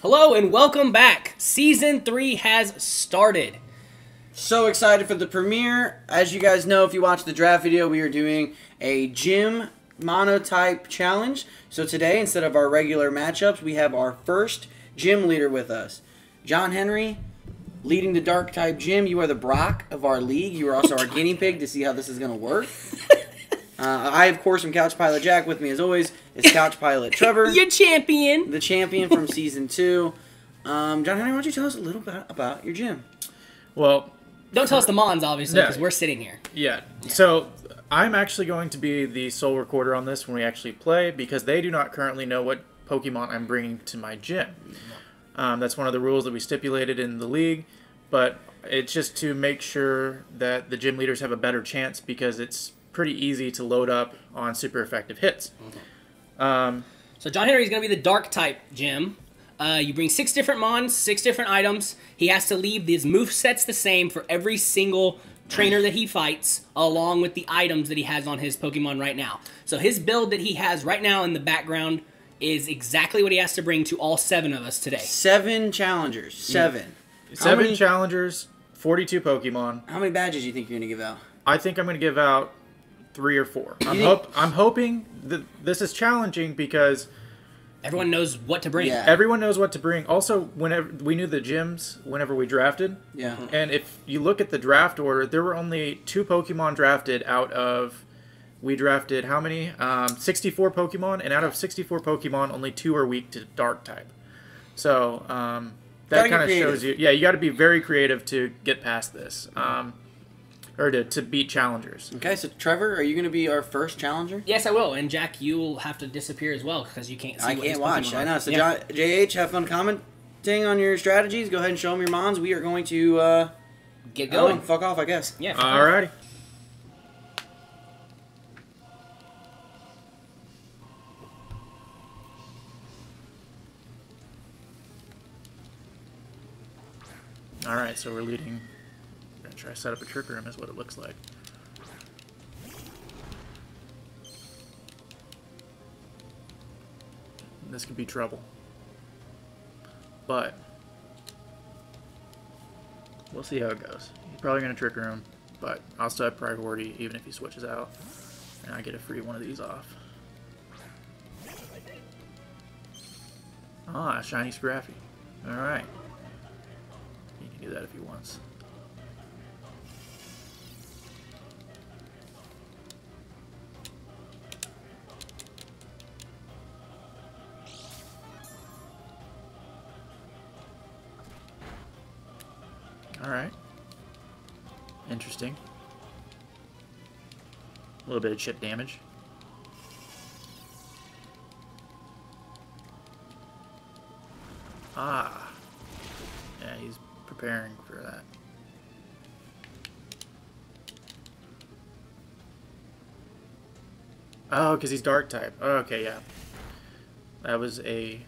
Hello and welcome back. Season 3 has started. So excited for the premiere. As you guys know, if you watched the draft video, we are doing a gym monotype challenge. So today, instead of our regular matchups, we have our first gym leader with us. John Henry, leading the dark type gym. You are the Brock of our league. You are also our guinea pig to see how this is going to work. Uh, I, of course, am Couch Pilot Jack. With me, as always, is Couch Pilot Trevor, Your champion. the champion from season two. Um, John Henry, why don't you tell us a little bit about your gym? Well, Don't tell us the Mons, obviously, No. because we're sitting here. yeah. So I'm actually going to be the sole recorder on this when we actually play because they do not currently know what Pokemon I'm bringing to my gym. Um, that's one of the rules that we stipulated in the league, but it's just to make sure that the gym leaders have a better chance because it's pretty easy to load up on super effective hits. Um, So John Henry is going to be the dark type gym. Uh, you bring six different Mons, six different items. He has to leave his move sets the same for every single trainer that he fights, along with the items that he has on his Pokemon right now. So his build that he has right now in the background is exactly what he has to bring to all seven of us today. Seven challengers. Seven. How seven many- challengers, 42 Pokemon. How many badges do you think you're going to give out? I think I'm going to give out three or four. I'm, hope, I'm hoping that this is challenging because Everyone knows what to bring. Yeah. everyone knows what to bring. Also, whenever we knew the gyms, whenever we drafted, Yeah. and if you look at the draft order, there were only two Pokemon drafted out of. We drafted how many? Um, 64 Pokemon, and out of 64 Pokemon, only two are weak to Dark type. So um, that kind of shows you. Yeah, you got to be very creative to get past this, um, or to, to beat challengers. Okay, so Trevor, are you going to be our first challenger? Yes, I will. And Jack, you will have to disappear as well because you can't see I what can't watch. Pokemon I know. So, Yeah. John, JH, have fun commenting on your strategies. Go ahead and show them your mons. We are going to uh, get go going. fuck off, I guess. Yeah. Alrighty. Alright, so we're leading. Try to set up a trick room, is what it looks like. This could be trouble. But. We'll see how it goes. He's probably going to trick room, but I'll still have priority even if he switches out. And I get a free one of these off. Ah, shiny Scrafty. Alright. He can do that if he wants. Alright. Interesting. A little bit of chip damage. Ah. Yeah, he's preparing for that. Oh, because he's dark type. Oh, okay, yeah. That was a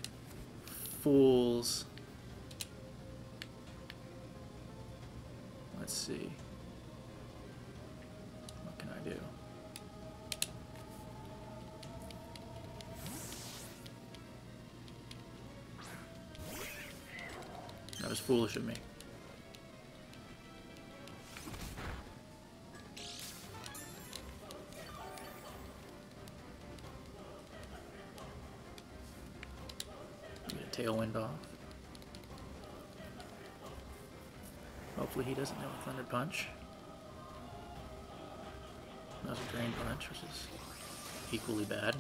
fool's. Let's see. What can I do? That was foolish of me. Tailwind off. Hopefully he doesn't know a Thunder Punch. That was a Drain Punch, which is equally bad.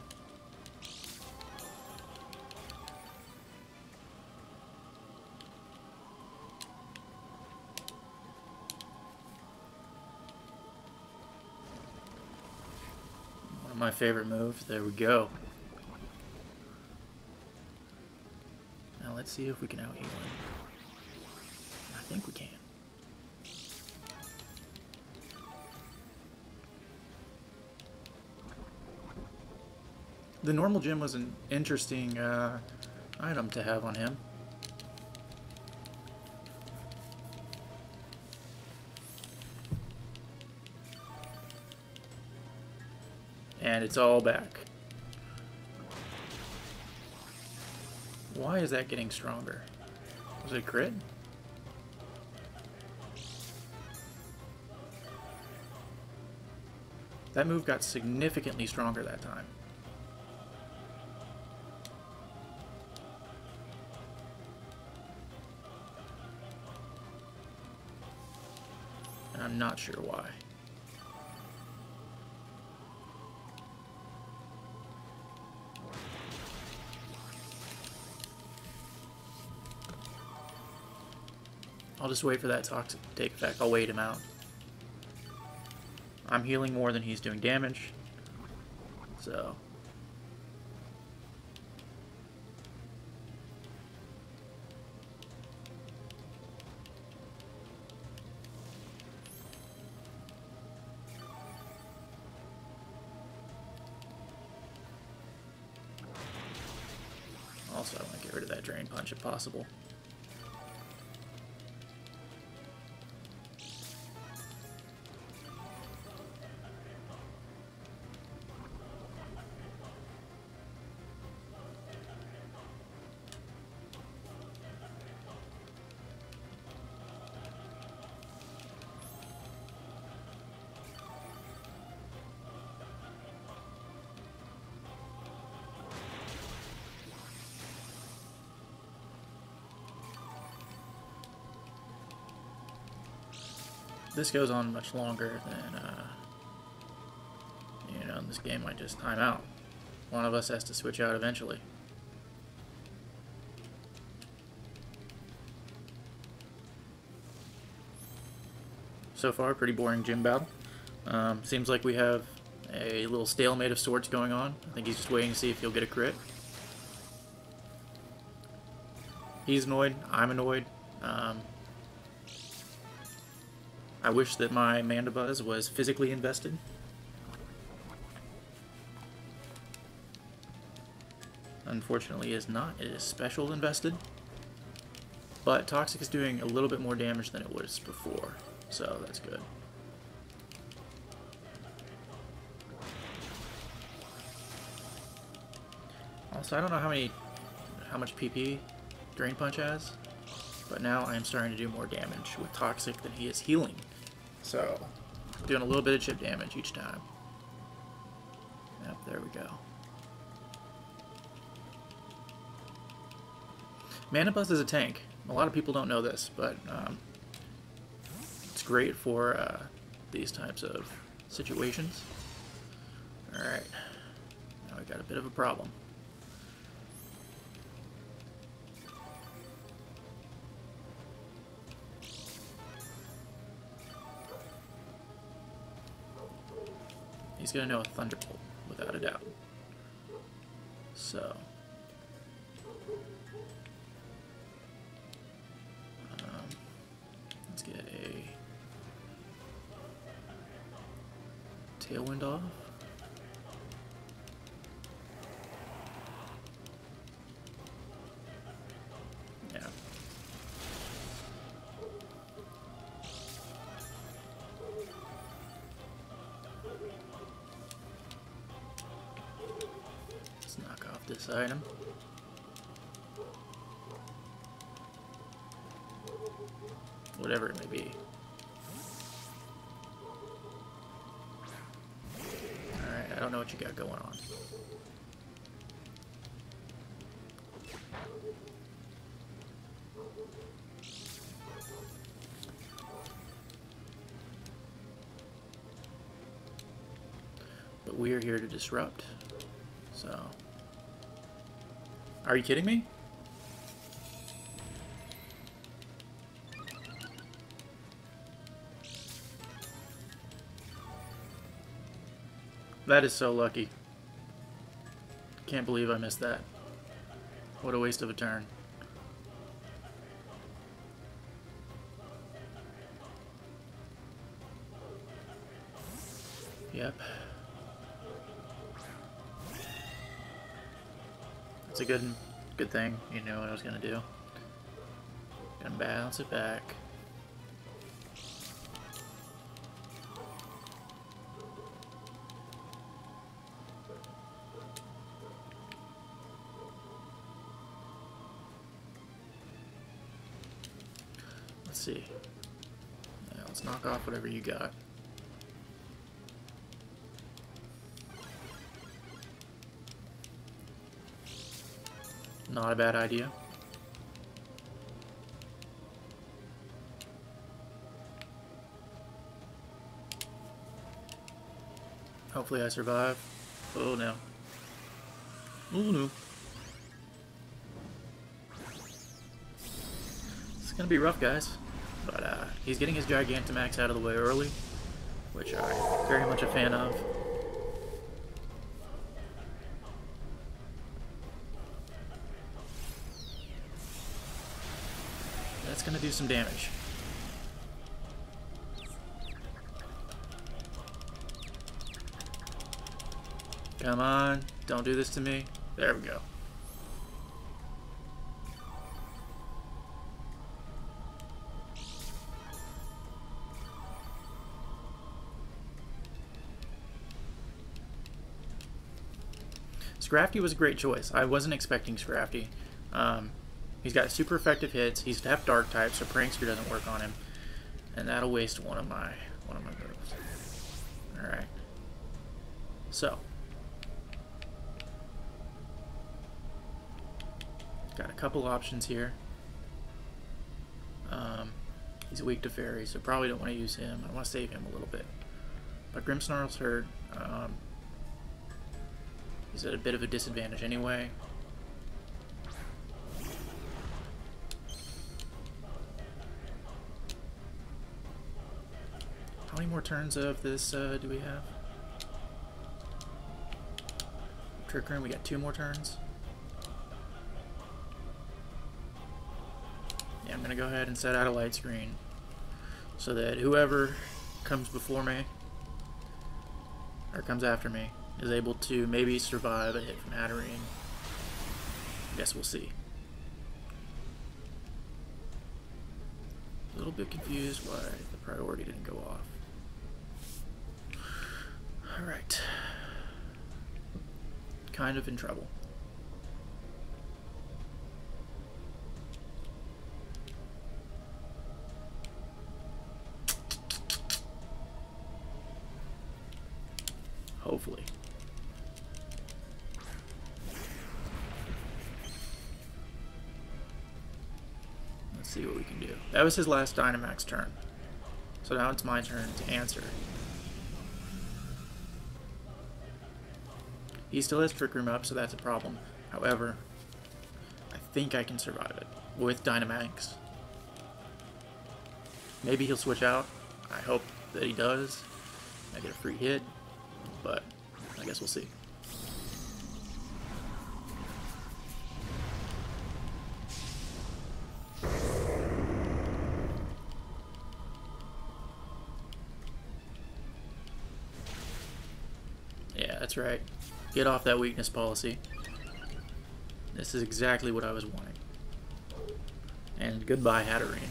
One of my favorite moves. There we go. Now let's see if we can out heal him. I think we can. The normal gem was an interesting uh, item to have on him. And it's all back. Why is that getting stronger? Was it crit? That move got significantly stronger that time. Not sure why. I'll just wait for that toxic to take effect. I'll wait him out. I'm healing more than he's doing damage. So. Possible. This goes on much longer than, uh, you know, this game might just time out. One of us has to switch out eventually. So far, pretty boring gym battle. Um, seems like we have a little stalemate of sorts going on. I think he's just waiting to see if he'll get a crit. He's annoyed. I'm annoyed. Um, I wish that my Mandibuzz was physically invested. Unfortunately, is not. It is special invested. But Toxic is doing a little bit more damage than it was before, so that's good. Also, I don't know how many, how much PP Drain Punch has, but now I am starting to do more damage with Toxic than he is healing. So, doing a little bit of chip damage each time. Yep, there we go. Mandibuzz is a tank. A lot of people don't know this, but um, it's great for uh, these types of situations. Alright, now we got a bit of a problem. He's going to know a Thunderbolt, without a doubt. So... Um, let's get a... Tailwind off. Item. Whatever it may be. Alright, I don't know what you got going on. But we are here to disrupt, so... Are you kidding me? That is so lucky. Can't believe I missed that. What a waste of a turn. a good good thing you knew what I was gonna do. Gonna bounce it back. Let's see. Now let's knock off whatever you got. Not a bad idea. Hopefully I survive. Oh no. Oh no. It's gonna be rough, guys. But uh, he's getting his Gigantamax out of the way early, which I'm very much a fan of. That's gonna do some damage. Come on, don't do this to me. There we go. Scrafty was a great choice. I wasn't expecting Scrafty. Um, he's got super effective hits. He's have dark type, so Prankster doesn't work on him, and that'll waste one of my one of my moves. All right. So. Got a couple options here. Um, he's weak to fairy, so probably don't want to use him. I want to save him a little bit. But Grimmsnarl's hurt. Um, He's at a bit of a disadvantage anyway. More turns of this uh, do we have? Trick Room, we got two more turns. Yeah, I'm gonna go ahead and set out a light screen so that whoever comes before me or comes after me is able to maybe survive a hit from Hatterene. Guess we'll see. A little bit confused why the priority didn't go off. Alright. Kind of in trouble. Hopefully. Let's see what we can do. That was his last Dynamax turn. So now it's my turn to answer. He still has Trick Room up, so that's a problem. However, I think I can survive it with Dynamax. Maybe he'll switch out. I hope that he does. I get a free hit, but I guess we'll see. Yeah, that's right. Get off that weakness policy. This is exactly what I was wanting. And goodbye, Hatterene.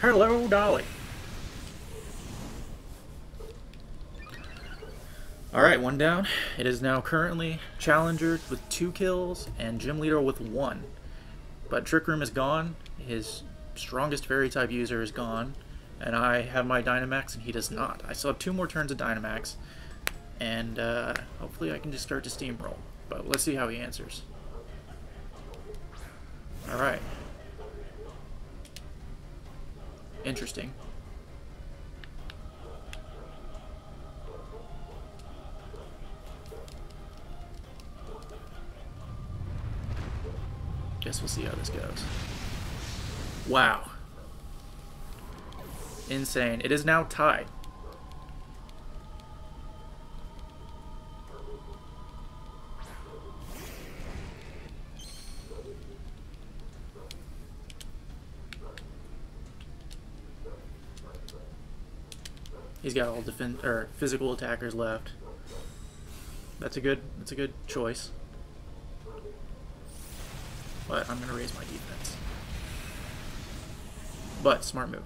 Hello, Dolly. Alright, one down. It is now currently Challenger with two kills and Gym Leader with one. But Trick Room is gone. His strongest fairy type user is gone. And I have my Dynamax and he does not. I still have two more turns of Dynamax and uh, hopefully I can just start to steamroll. But let's see how he answers. Alright. Interesting. Guess we'll see how this goes. Wow. Insane. It is now tied. He's got all defense or physical attackers left. That's a good that's a good choice. But I'm gonna raise my defense. But smart move.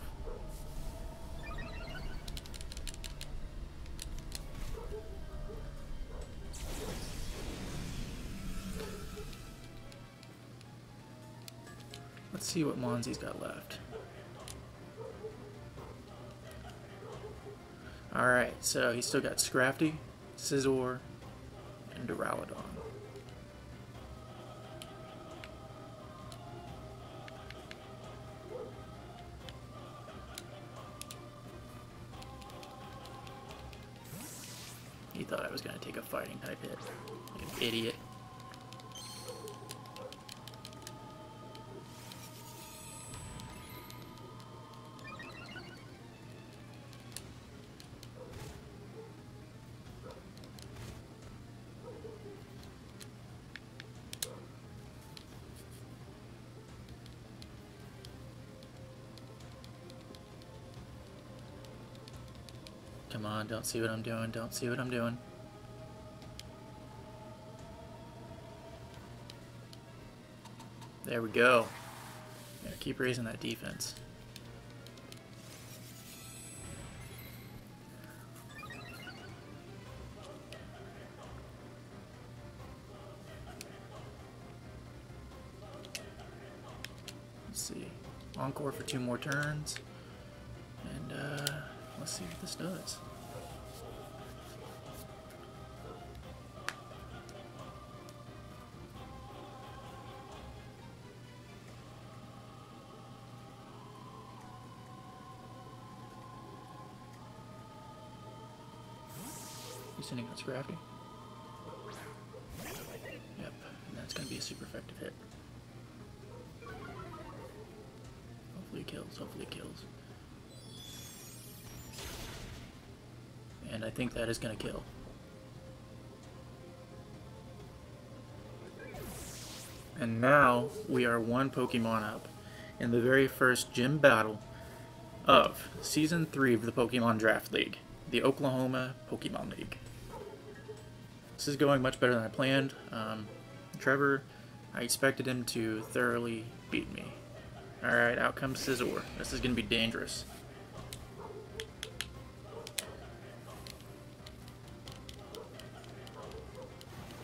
Let's see what Monzi's got left. Alright, so he's still got Scrafty, Scizor, and Duraludon. He thought I was going to take a fighting type hit. Like an idiot. On, don't see what I'm doing, don't see what I'm doing. There we go. Gotta keep raising that defense. Let's see. Encore for two more turns. And uh, let's see what this does. You sending out Scrappy. Yep, and that's gonna be a super effective hit. Hopefully kills, hopefully kills. And I think that is gonna kill. And now we are one Pokemon up in the very first gym battle of Season 3 of the Pokemon Draft League, the Oklahoma Pokemon League. This is going much better than I planned. Um, Trevor, I expected him to thoroughly beat me. Alright, out comes Scizor. This is going to be dangerous.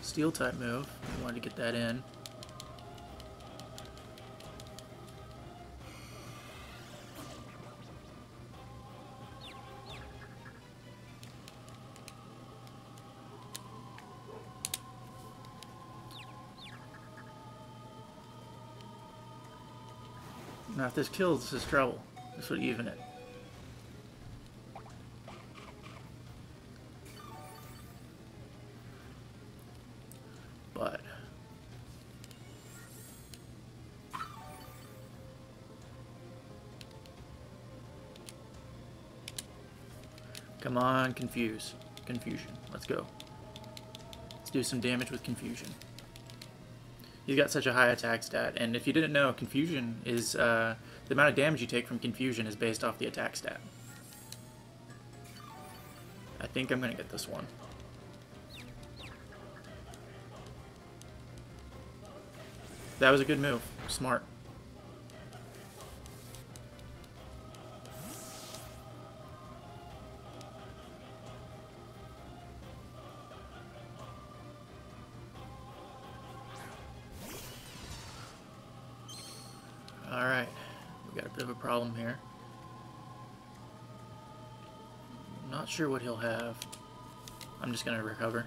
Steel type move. I wanted to get that in. This kills, this is trouble. This would even it. But... Come on, confuse. Confusion. Let's go. Let's do some damage with confusion. He's got such a high attack stat, and if you didn't know, confusion is uh, the amount of damage you take from confusion is based off the attack stat. I think I'm gonna get this one. That was a good move. Smart. Sure what he'll have. I'm just gonna recover.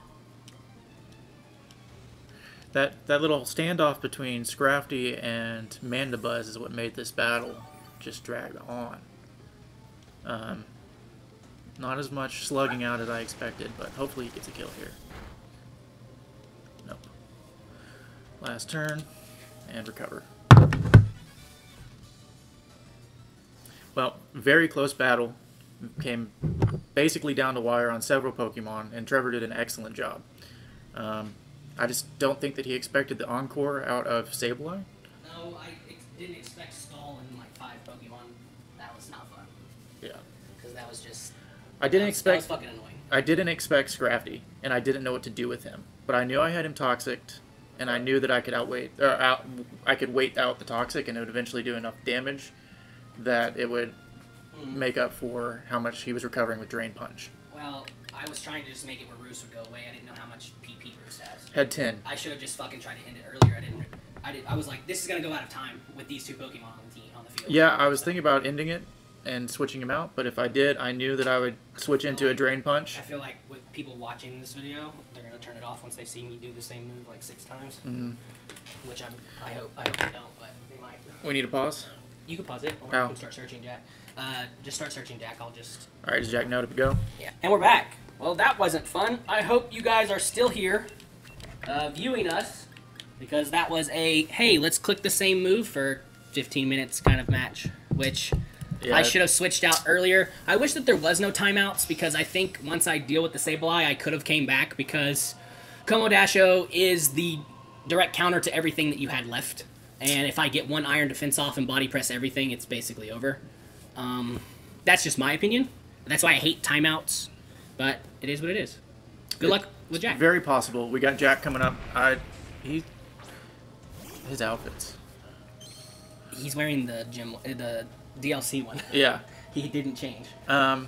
That that little standoff between Scrafty and Mandibuzz is what made this battle just drag on. Um, not as much slugging out as I expected, but hopefully he gets a kill here. Nope. Last turn, and recover. Well, very close battle. Came basically down to wire on several Pokemon, and Trevor did an excellent job. Um, I just don't think that he expected the Encore out of Sableye. No, I ex- didn't expect Stall in like five Pokemon. That was not fun Yeah. because that was just. I didn't that was, expect That was fucking annoying. I didn't expect Scrafty, and I didn't know what to do with him. But I knew I had him toxic, and I knew that I could outweight or out I could wait out the toxic, and it would eventually do enough damage that it would Mm. make up for how much he was recovering with Drain Punch. Well, I was trying to just make it where Roost would go away. I didn't know how much PP Roost has. Had ten. I should have just fucking tried to end it earlier. I didn't. I did. I was like, this is gonna go out of time with these two Pokemon on the team on the field. Yeah, I was thinking about ending it, and switching him out. But if I did, I knew that I would switch into a drain punch. I feel like with people watching this video, they're gonna turn it off once they see me do the same move like six times. Mhm. Which I'm, I hope, I hope they don't, but they might. We need a pause. You can pause it, or Oh. you can start searching Jack. Uh, just start searching Jack. I'll just. All right, does Jack know to go? Yeah. And we're back. Well, that wasn't fun. I hope you guys are still here, uh, viewing us, because that was a hey, let's click the same move for 15 minutes kind of match, which. Yeah. I should have switched out earlier. I wish that there was no timeouts because I think once I deal with the Sableye, I could have came back because Komodasho is the direct counter to everything that you had left. And if I get one iron defense off and body press everything, it's basically over. Um, that's just my opinion. That's why I hate timeouts. But it is what it is. Good luck with Jack. Very possible. We got Jack coming up. I he his outfits. He's wearing the gym, uh, the DLC one. Yeah. he didn't change. Um.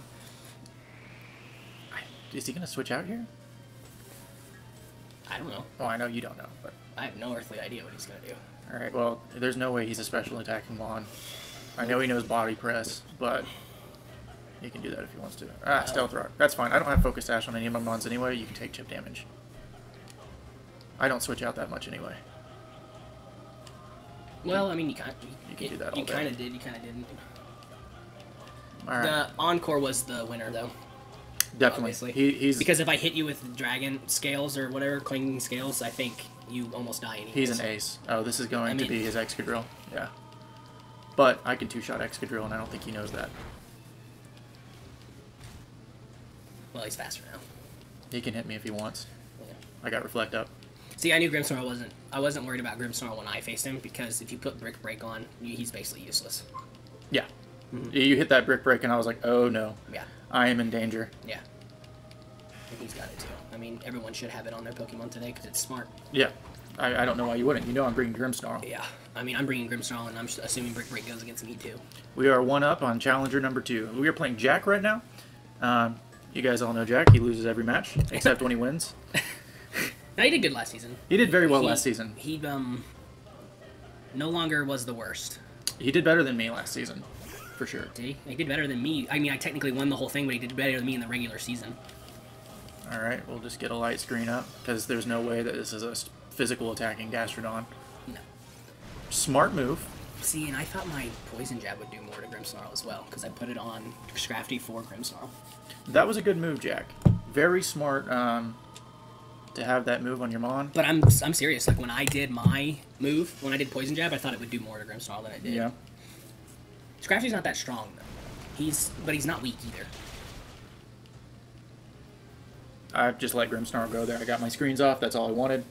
Is he gonna switch out here? I don't know. Oh, I know you don't know, but I have no earthly idea what he's gonna do. all right. Well, there's no way he's a special attacking Mon. I know he knows body press, but he can do that if he wants to. Ah, stealth rock. That's fine. I don't have focus Sash on any of my Mons anyway. You can take chip damage. I don't switch out that much anyway. Well, I mean, you kind You can do that You all day. kind of did. You kind of didn't. All right. The encore was the winner, though, Definitely. obviously. He, he's because if I hit you with dragon scales or whatever clanging scales, I think you almost die. Anyways. He's an ace. Oh, this is going I to be his Excadrill. Yeah. But I can two-shot Excadrill, and I don't think he knows that. Well, he's faster now. He can hit me if he wants. Yeah. I got Reflect up. See, I knew Grimmsnarl wasn't. I wasn't worried about Grimmsnarl when I faced him because if you put Brick Break on, he's basically useless. Mm-hmm. Yeah. You hit that Brick Break, and I was like, oh no, Yeah, I am in danger. yeah. And he's got it too. I mean, everyone should have it on their Pokemon today because it's smart. Yeah. I, I don't know why you wouldn't. You know I'm bringing Grimmsnarl. Yeah. I mean, I'm bringing Grimmsnarl, and I'm assuming Brick Break goes against me too. We are one up on Challenger number two. We are playing Jack right now. Um, you guys all know Jack. He loses every match, except when he wins. Now he did good last season. He did very well He- last season. He um no longer was the worst. He did better than me last season, for sure. Did he? He did better than me. I mean, I technically won the whole thing, but he did better than me in the regular season. All right, we'll just get a light screen up because there's no way that this is a physical attacking Gastrodon. Smart move. See, and I thought my poison jab would do more to Grimmsnarl as well because I put it on Scrafty for Grimmsnarl. That was a good move, Jack. Very smart um, to have that move on your Mon. But I'm I'm serious. Like when I did my move, when I did poison jab, I thought it would do more to Grimmsnarl than it did. Yeah. Scrafty's not that strong though. He's but he's not weak either. I just let Grimmsnarl go there. I got my screens off. That's all I wanted.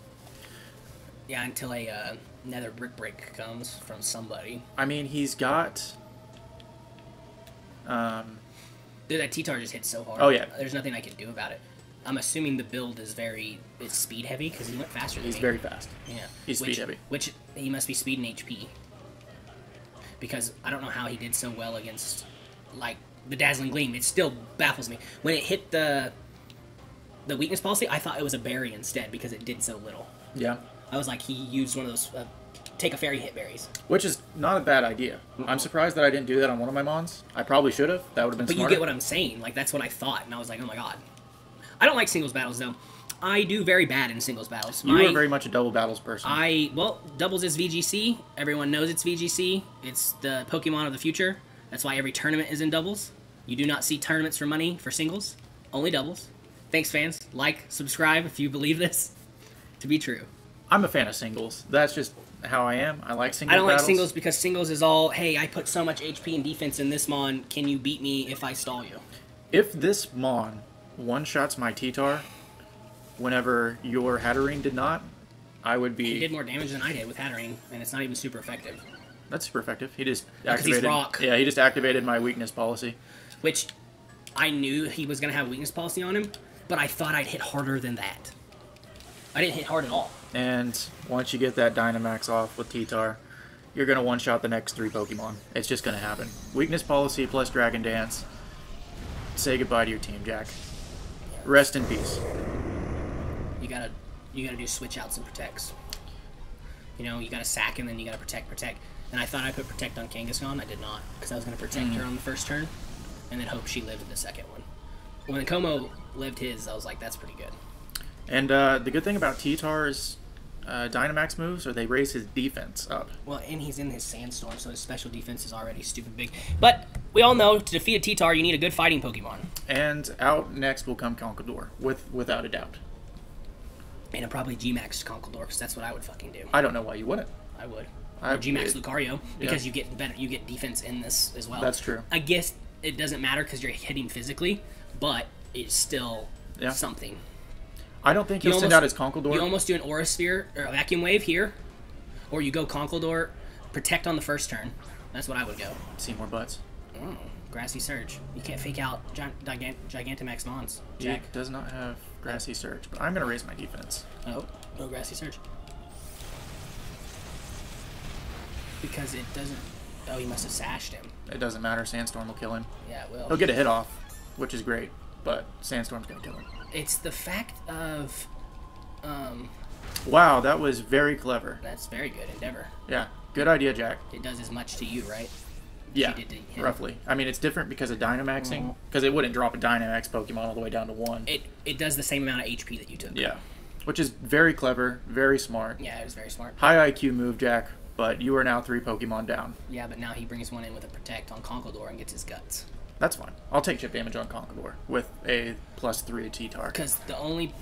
Yeah, until I uh, Nether Brick Break comes from somebody. I mean, he's got. Um, Dude, that T-Tar just hit so hard. Oh, yeah. There's nothing I can do about it. I'm assuming the build is very it's speed heavy because he went faster than he's me. very fast. yeah. he's which, speed heavy. Which he must be speed and HP. Because I don't know how he did so well against like the Dazzling Gleam. It still baffles me when it hit the the weakness policy. I thought it was a berry instead because it did so little. Yeah. I was like, he used one of those uh, take a fairy hit berries. Which is not a bad idea. I'm surprised that I didn't do that on one of my Mons. I probably should have. That would have been But you smarter. get what I'm saying. Like that's what I thought, and I was like, oh my god. I don't like singles battles though. I do very bad in singles battles. you My- were very much a double battles person. I well, doubles is VGC. Everyone knows it's VGC. It's the Pokemon of the future. That's why every tournament is in doubles. You do not see tournaments for money for singles, only doubles. Thanks, fans. Like, subscribe if you believe this to be true. I'm a fan of singles. That's just how I am. I like singles. I don't like singles because singles is all, hey, I put so much HP and defense in this mon. Can you beat me if I stall you? If this Mon one shots my T-Tar, whenever your Hatterene did not, I would be. He did more damage than I did with Hatterene, and it's not even super effective. That's super effective. He just activated. rock. Yeah, he just activated my weakness policy. Which I knew he was going to have weakness policy on him, but I thought I'd hit harder than that. I didn't hit hard at all. And once you get that Dynamax off with T-Tar, you're gonna one-shot the next three Pokemon. It's just gonna happen. Weakness policy plus Dragon Dance. Say goodbye to your team, Jack. Rest in peace. You gotta you gotta do switch outs and protects. You know, you gotta sack and then you gotta protect, protect. and I thought I put protect on Kangaskhan. I did not because I was going to protect her on the first turn, and then hope she lived in the second one. When Como lived his, I was like, that's pretty good. And uh, the good thing about T-Tar's uh, Dynamax moves or they raise his defense up. Well, and he's in his sandstorm, so his special defense is already stupid big. But we all know to defeat a T-Tar, you need a good fighting Pokemon. And out next will come Conkeldurr, with without a doubt. And it probably G-Max Conkeldurr, because that's what I would fucking do. I don't know why you wouldn't. I would. I- or G-Max it- Lucario, because you get better, you get defense in this as well. That's true. I guess it doesn't matter because you're hitting physically, but it's still Yeah. something. I don't think You he'll send out his Conkeldurr. You almost do an Aura Sphere or a Vacuum Wave here, or you go Conkeldurr, protect on the first turn. That's what I would go. See more butts. Oh, Grassy Surge. You can't fake out Gi- Gigant- Gigantamax Mons. Jack. does not have Grassy Surge, but I'm going to raise my defense. Oh, no Grassy Surge. Because it doesn't. Oh, he must have sashed him. It doesn't matter. Sandstorm will kill him. Yeah, it will. He'll get a hit off, which is great, but Sandstorm's going to kill him. It's the fact of. Um, Wow, that was very clever. that's very good endeavor. Yeah, good idea, Jack. It does as much to you, right? Yeah, did to him. roughly. I mean, it's different because of Dynamaxing, because it wouldn't drop a Dynamax Pokemon all the way down to one. It it does the same amount of HP that you took. Yeah, which is very clever, very smart. Yeah, it was very smart. High IQ move, Jack, but you are now three Pokemon down. Yeah, but now he brings one in with a protect on Conkeldurr and gets his guts. That's fine. I'll take chip damage on Conkeldurr with a plus three T-Tar. Because the only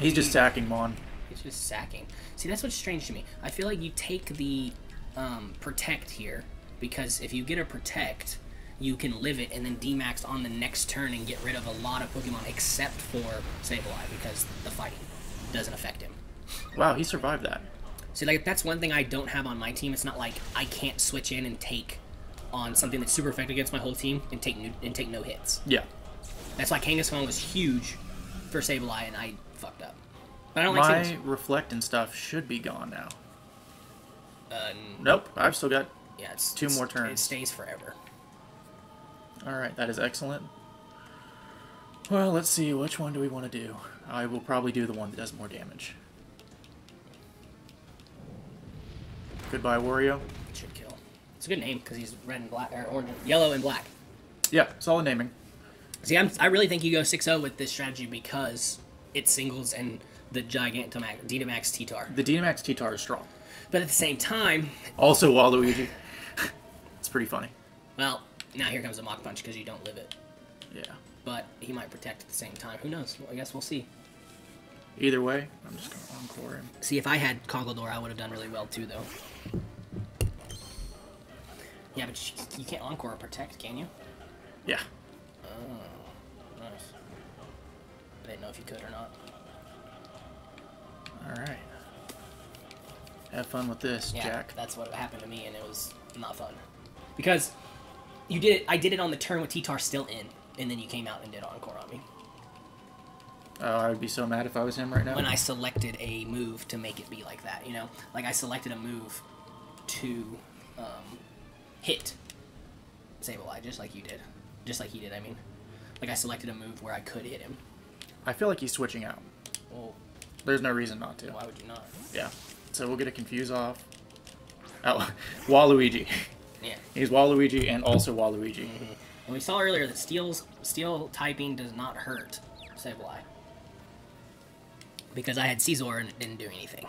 He's just sacking Mon. He's just sacking. See, that's what's strange to me. I feel like you take the um, protect here because if you get a protect, you can live it and then D-max on the next turn and get rid of a lot of Pokemon except for Sableye because the fighting doesn't affect him. Wow, he survived that. See, like that's one thing I don't have on my team. It's not like I can't switch in and take on something that's super effective against my whole team and take no, and take no hits. Yeah. That's why Kangaskhan was huge for Sableye and I fucked up. But I don't like My reflect and stuff should be gone now. Uh, Nope, I've still got. yeah, it's, Two more turns. It stays forever. All right, that is excellent. Well, let's see. Which one do we want to do? I will probably do the one that does more damage. Goodbye, Wario. It's a good name because he's red and black, or orange, yellow and black. Yeah, solid naming. See, I'm, I really think you go 6-0 with this strategy because it singles and the Gigantamax, Dynamax T-Tar. The Dynamax T-Tar is strong. But at the same time, Also, Waluigi. it's pretty funny. well, now here comes a Mach Punch because you don't live it. Yeah. But he might protect at the same time. Who knows? Well, I guess we'll see. Either way, I'm just gonna encore him. See, if I had Conkeldurr, I would have done really well too, though. Yeah, but you, you can't Encore or Protect, can you? Yeah. Oh, nice. I didn't know if you could or not. All right. Have fun with this, Yeah, Jack. that's what happened to me, and it was not fun. Because you did it, I did it on the turn with T-Tar still in, and then you came out and did Encore on me. Oh, I would be so mad if I was him right now. When I selected a move to make it be like that, you know? Like, I selected a move to hit Sableye, just like you did. Just like he did, I mean. Like, I selected a move where I could hit him. I feel like he's switching out. Well, There's no reason not to. why would you not? Yeah. So we'll get a confuse off. Oh, Waluigi. Yeah. He's Waluigi and also Waluigi. And we saw earlier that steel's, steel typing does not hurt Sableye. Because I had Scizor and it didn't do anything.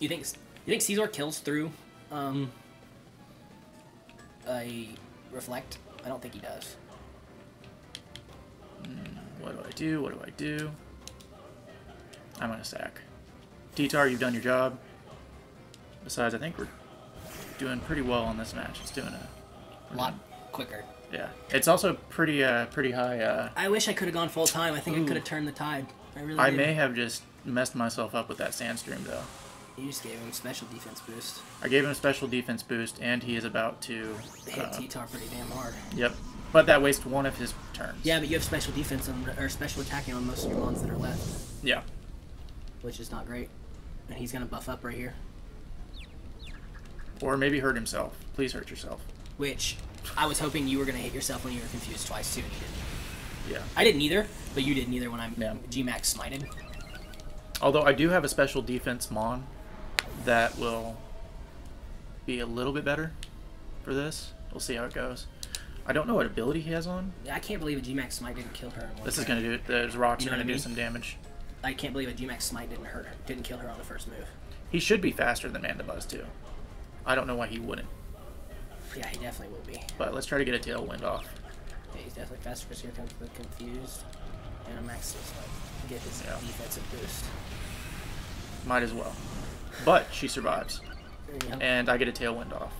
You think you think Scizor kills through um, a reflect? I don't think he does. What do I do? What do I do? I'm gonna sack. T-Tar, you've done your job. Besides, I think we're doing pretty well on this match. It's doing a A lot quicker. yeah. It's also pretty uh pretty high. Uh, I wish I could have gone full time. I think I could have turned the tide. I really I did. may have just messed myself up with that Sandstream though. You just gave him special defense boost. I gave him a special defense boost, and he is about to. Hit Uh, T-Tar pretty damn hard. yep. But that wastes one of his turns. Yeah, but you have special defense on, or special attacking on most of your mons that are left. Yeah. which is not great. And he's gonna buff up right here, Or maybe hurt himself. Please hurt yourself. which I was hoping you were gonna hit yourself when you were confused twice too. And you didn't. Yeah. I didn't either, but you did neither when I'm Yeah. G-Max smited. Although I do have a special defense Mon that will be a little bit better for this. We'll see how it goes. I don't know what ability he has on. I can't believe a G-Max Smite didn't kill her. This is gonna do it. Those rocks You are gonna do mean? some damage. I can't believe a G-Max Smite didn't hurt her. Didn't kill her on the first move. He should be faster than Mandibuzz too. I don't know why he wouldn't. Yeah, he definitely will be. But let's try to get a tailwind off. Yeah, he's definitely faster because here comes the confused. And a Max is like get his Yeah. defensive boost. Might as well. But she survives, and I get a tailwind off.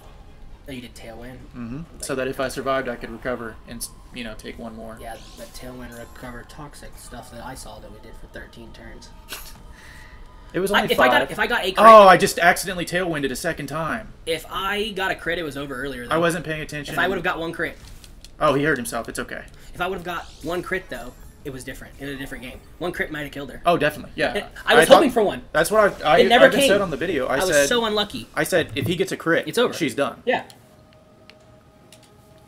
Oh, you did tailwind. hmm So that if I survived, I could recover and you know take one more. Yeah, the tailwind recovered toxic stuff that I saw that we did for 13 turns. It was I, only if I five. got if I got a crit, oh, I just accidentally tailwinded a second time. if I got a crit, it was over earlier. Though. I wasn't paying attention. If I would have got one crit, Oh, he hurt himself. It's okay. if I would have got one crit though, it was different. It was a different game. One crit might have killed her. Oh, definitely. Yeah. It- I was thought- hoping for one. That's what I. I, It never I came. said on the video. I, I, said. was so unlucky. I said if he gets a crit, It's over. She's done. Yeah.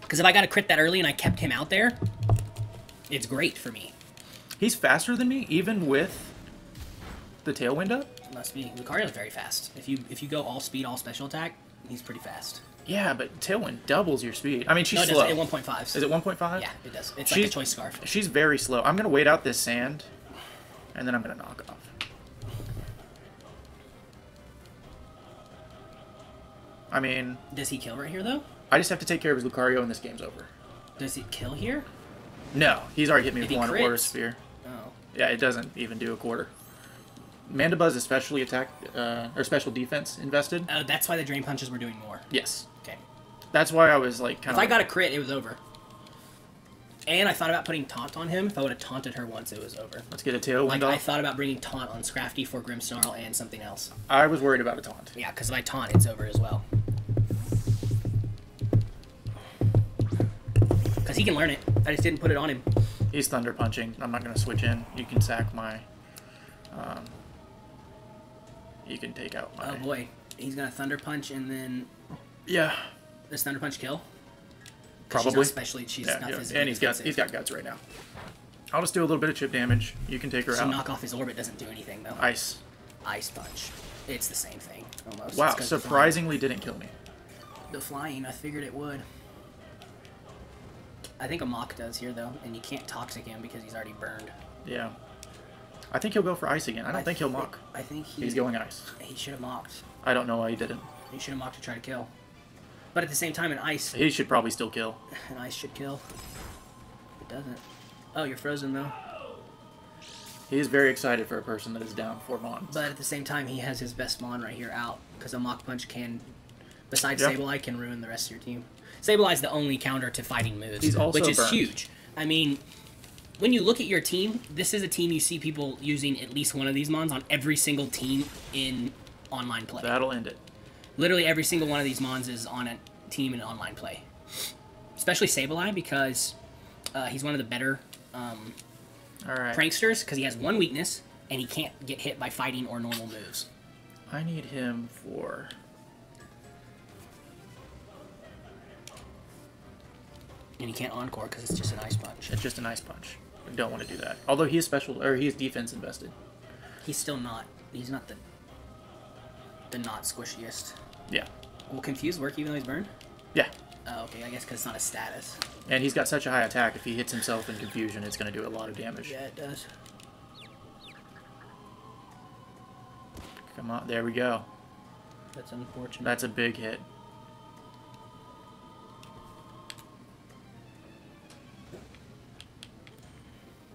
Because if I got a crit that early and I kept him out there, it's great for me. He's faster than me, even with the tailwind up. Must be. Lucario's very fast. If you if you go all speed, all special attack, he's pretty fast. Yeah, but tailwind doubles your speed. I mean, she's No, it slow. At 1.5. Is it 1.5? Yeah, it does. It's like She's- a choice scarf. She's very slow. I'm gonna wait out this sand, and then I'm gonna knock off. I mean, Does he kill right here though? I just have to take care of his Lucario, and this game's over. Does he kill here? No, he's already hit me If with one crits. Sphere. Oh. Yeah, it doesn't even do a quarter. Mandibuzz is specially attack uh, or special defense invested. Oh, that's why the drain punches were doing more. Yes. That's why I was like kind of. If. I got a crit, it was over. And I thought about putting taunt on him. If I would have taunted her once, it was over. Let's get a tailwind Like. I thought about bringing taunt on Scrafty for Grimmsnarl and something else. I was worried about a taunt. Yeah, because if I taunt, it's over as well. Because he can learn it. I just didn't put it on him. He's thunder punching. I'm not gonna switch in. You can sack my. Um, you can take out my. Oh boy, he's gonna thunder punch and then Yeah, does thunder punch kill? 'Cause She's probably. not specially. She's yeah, not yeah. physically and he's got he's got guts right now. I'll just do a little bit of chip damage. You can take her So out. knock off his orbit doesn't do anything though. Ice. Ice punch. It's the same thing almost. Wow, It's 'cause the surprisingly didn't kill me. The flying, I figured it would. I think a mock does here though, and you can't toxic him because he's already burned. Yeah. I think he'll go for ice again. I don't think he'll mock. I think he, He's going ice. He should have mocked. I don't know why he didn't. He should have mocked to try to kill. But at the same time, an ice, He should probably still kill. an ice should kill. It doesn't. Oh, you're frozen though. He is very excited for a person that is down four mons. But at the same time, he has his best mon right here out because a mock punch can, besides Yeah. Sableye, can ruin the rest of your team. Sableye's the only counter to fighting moves, He's also which is burned. huge. I mean, when you look at your team, this is a team you see people using at least one of these mons on every single team in online play. That'll end it. Literally every single one of these mons is on a team in online play. Especially Sableye because uh, he's one of the better um, All right. pranksters because he has one weakness and he can't get hit by fighting or normal moves. I need him for. And he can't encore because it's just an ice punch. It's just an ice punch. I don't want to do that. Although he is special, or he is defense invested. He's still not. He's not the the not squishiest. Yeah. Will confuse work even though he's burned? Yeah. Oh, okay. I guess because it's not a status. And he's got such a high attack. If he hits himself in confusion, it's going to do a lot of damage. Yeah, it does. Come on. There we go. That's unfortunate. That's a big hit.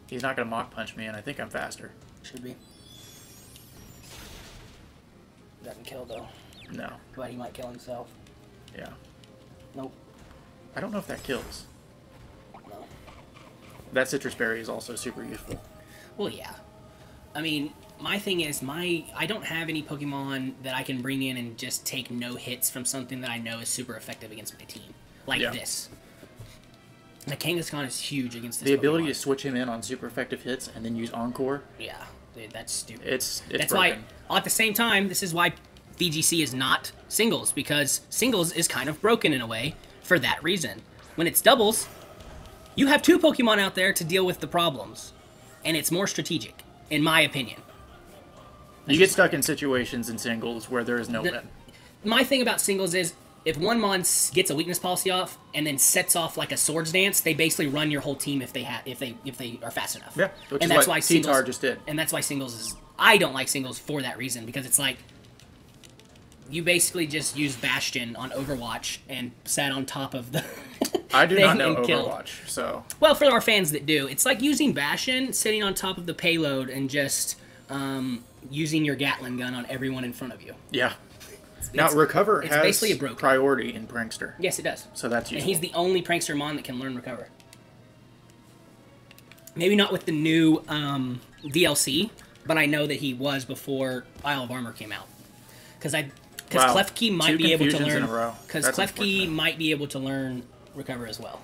He's not going to mock punch me, and I think I'm faster. Should be. Doesn't kill though. No. But he might kill himself. Yeah. Nope. I don't know if that kills. No. That sitrus berry is also super useful. Well, yeah. I mean, my thing is, my I don't have any Pokemon that I can bring in and just take no hits from something that I know is super effective against my team, like Yeah. this. The Kangaskhan is huge against this. The ability Pokemon. to switch him in on super effective hits and then use Encore, yeah, dude, that's stupid. it's it's that's broken. why. At the same time, this is why VGC is not singles because singles is kind of broken in a way for that reason. When it's doubles, you have two Pokemon out there to deal with the problems, and it's more strategic, in my opinion. You get stuck in situations in singles where there is no The- win. my thing about singles is if one mon gets a weakness policy off and then sets off like a swords dance, they basically run your whole team if they have if they if they are fast enough. Yeah, which and is that's what why singles just did. And that's why singles is I don't like singles for that reason because it's like you basically just used Bastion on Overwatch and sat on top of the. I do not know and killed. Overwatch, so Well, for our fans that do, it's like using Bastion, sitting on top of the payload, and just um, using your Gatling gun on everyone in front of you. yeah. Now It's- recover it's has basically a broken. priority in prankster, Yes, it does. so that's And he's the only prankster mon that can learn recover. Maybe not with the new um, DLC, but I know that he was before Isle of Armor came out. Because I, because Wow. Klefki might Two be able to learn. Because Klefki might be able to learn recover as well.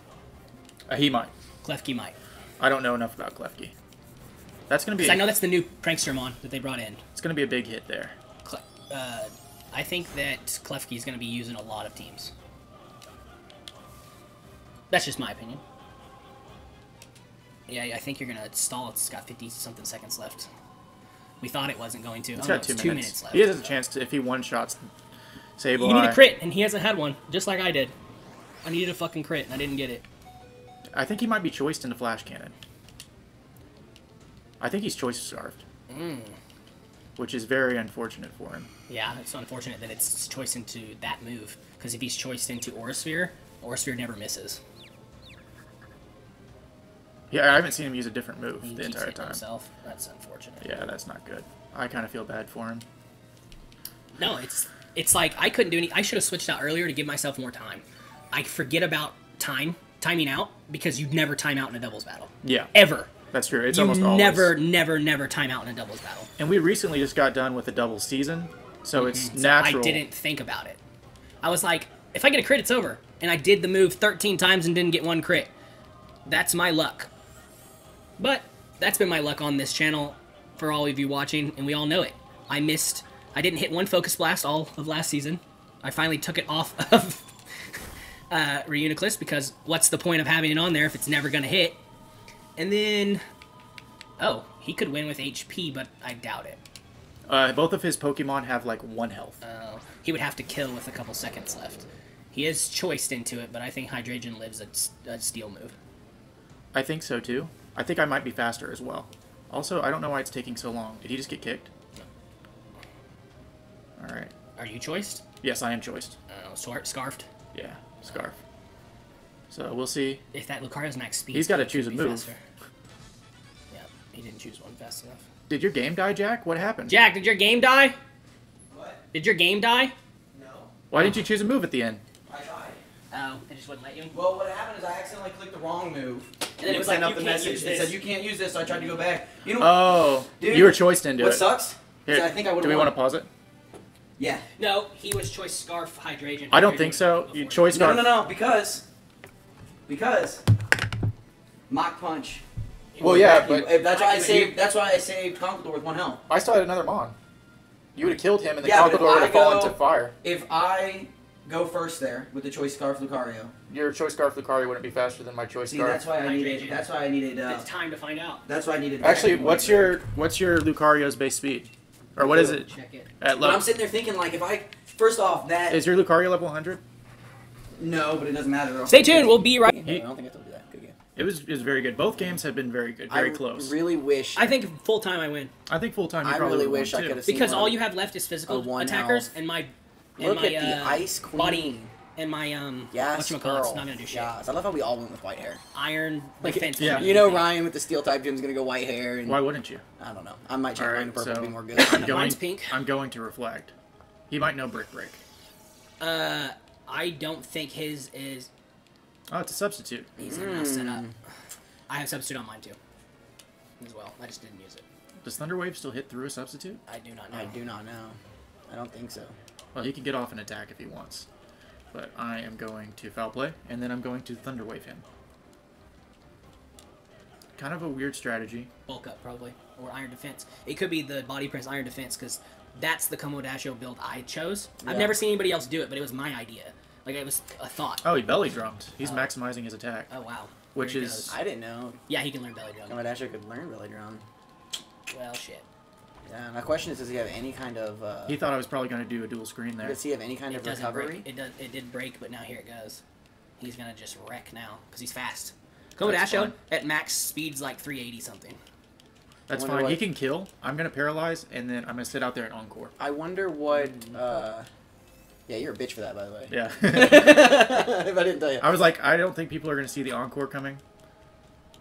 Uh, he might. Klefki might. I don't know enough about Klefki. That's gonna be. Because I know that's the new prankster mon that they brought in. it's gonna be a big hit there. Cle- uh, I think that Klefki is going to be using a lot of teams. That's just my opinion. Yeah, I think you're going to stall. It's got 50 something seconds left. We thought it wasn't going to. It's oh, got no, two, it's minutes. two minutes left. He has a chance to if he one shots Sable. you need a crit, and he hasn't had one, just like I did. I needed a fucking crit, and I didn't get it. I think he might be choiced into flash cannon. I think he's choice scarfed, Mm. which is very unfortunate for him. Yeah, it's unfortunate that it's choice into that move, because if he's choiced into Aurasphere, Aurasphere never misses. Yeah, I haven't seen him use a different move He the entire time. himself. That's unfortunate. Yeah, that's not good. I kind of feel bad for him. No, it's it's like I couldn't do any. I should have switched out earlier to give myself more time. I forget about time timing out because you'd never time out in a doubles battle Yeah, ever. that's true. It's you almost always. never, never, never time out in a doubles battle. And we recently just got done with the double season, so mm-hmm. it's So natural. I didn't think about it. I was like, if I get a crit, it's over. And I did the move 13 times and didn't get one crit. That's my luck. But that's been my luck on this channel for all of you watching, and we all know it. I missed. I didn't hit one focus blast all of last season. I finally took it off of uh, Reuniclus because what's the point of having it on there if it's never gonna hit? And then, oh, he could win with HP, but I doubt it. Uh, both of his Pokemon have like one health. Uh, he would have to kill with a couple seconds left. He is choiced into it, but I think Hydreigon lives a, a steel move. I think so too. I think I might be faster as well. Also, I don't know why it's taking so long. Did he just get kicked? No. All right. Are you choiced? Yes, I am choiced. Uh, swar- scarfed. Yeah, scarf. So we'll see. If that Lucario's max speed, He's gotta choose a move. faster. Yeah, he didn't choose one fast enough. Did your game die, Jack? What happened? Jack, did your game die? What? Did your game die? No. Why didn't you choose a move at the end? I died. Oh, it just wouldn't let you. Well, what happened is I accidentally clicked the wrong move. And then it was like, sent you the can't message. use It said you can't use this, so I tried to go back. You know Oh, Dude, you were choiced into what it. sucks? Here, is I think I would do we want to pause it? Yeah. No, he was choice scarf hydreigon. I don't think so. You choice scarf. no, no, no, because because mock punch. Well, yeah, back but- If that's why I You- saved. That's why I saved Conkeldurr with one health. I still had another Mon. You would have killed him, and the Yeah, but if Conkeldurr would have I fallen to fire. If I go first there with the choice scarf Lucario, Your choice scarf Lucario wouldn't be faster than my choice see scarf. that's why I needed. Hydreigon. That's why I needed. Uh, It's time to find out. that's why I needed. Actually, what's there. your what's your Lucario's base speed, or what is it Check it. at But I'm sitting there thinking like, if I first off that Is your Lucario level 100? no, but it doesn't matter. though. Stay tuned. We'll be right. I don't think I have to do that. Good game. It was it was very good. Both games have been very good, very I close. really wish. I think full time I win I think full time. I probably really wish I could have seen because one. all you have left is physical one attackers, health. and my and Look my at the uh, ice queen. body and my um Yes, whatchamacallit's girl. not gonna do shit. Yes, I love how we all went with white hair. Iron Like, defense. yeah. You know, Ryan with the steel type gym's gonna go white hair, and Why wouldn't you? I don't know. I might check All mine to purple so to be more good. I'm going. Mine's pink. I'm going to reflect. He might know brick break. Uh, I don't think his is. Oh, it's a substitute. He's not set up. I have substitute on mine too. As well, I just didn't use it. Does Thunderwave still hit through a substitute? I do not know. I do not know. I don't think so. Well, he can get off an attack if he wants. But I am going to foul play, and then I'm going to Thunderwave him. Kind of a weird strategy. bulk up probably or iron defense. It could be the body press iron defense because that's the Komodasho build I chose. I've never seen anybody else do it, but it was my idea. Like it was a thought. Oh, he belly drummed. He's Oh. maximizing his attack. Oh wow. Which is- goes. I didn't know yeah, he can learn belly drum. Kamadasha could learn Belly Drum. Well, shit. Yeah, my question is, does he have any kind of? Uh, He thought I was probably going to do a dual screen there. does he have any kind It of doesn't recovery? break. It does. It did break, but now here it goes. He's gonna just wreck now because he's fast. That's Kodasho fine. at max speed's like 380 something. That's wonder fine. what- He can kill. I'm going to paralyze, and then I'm going to sit out there and encore. I wonder what. Uh, yeah, you're a bitch for that, by the way. Yeah. if I didn't tell you. I was like, I don't think people are going to see the encore coming.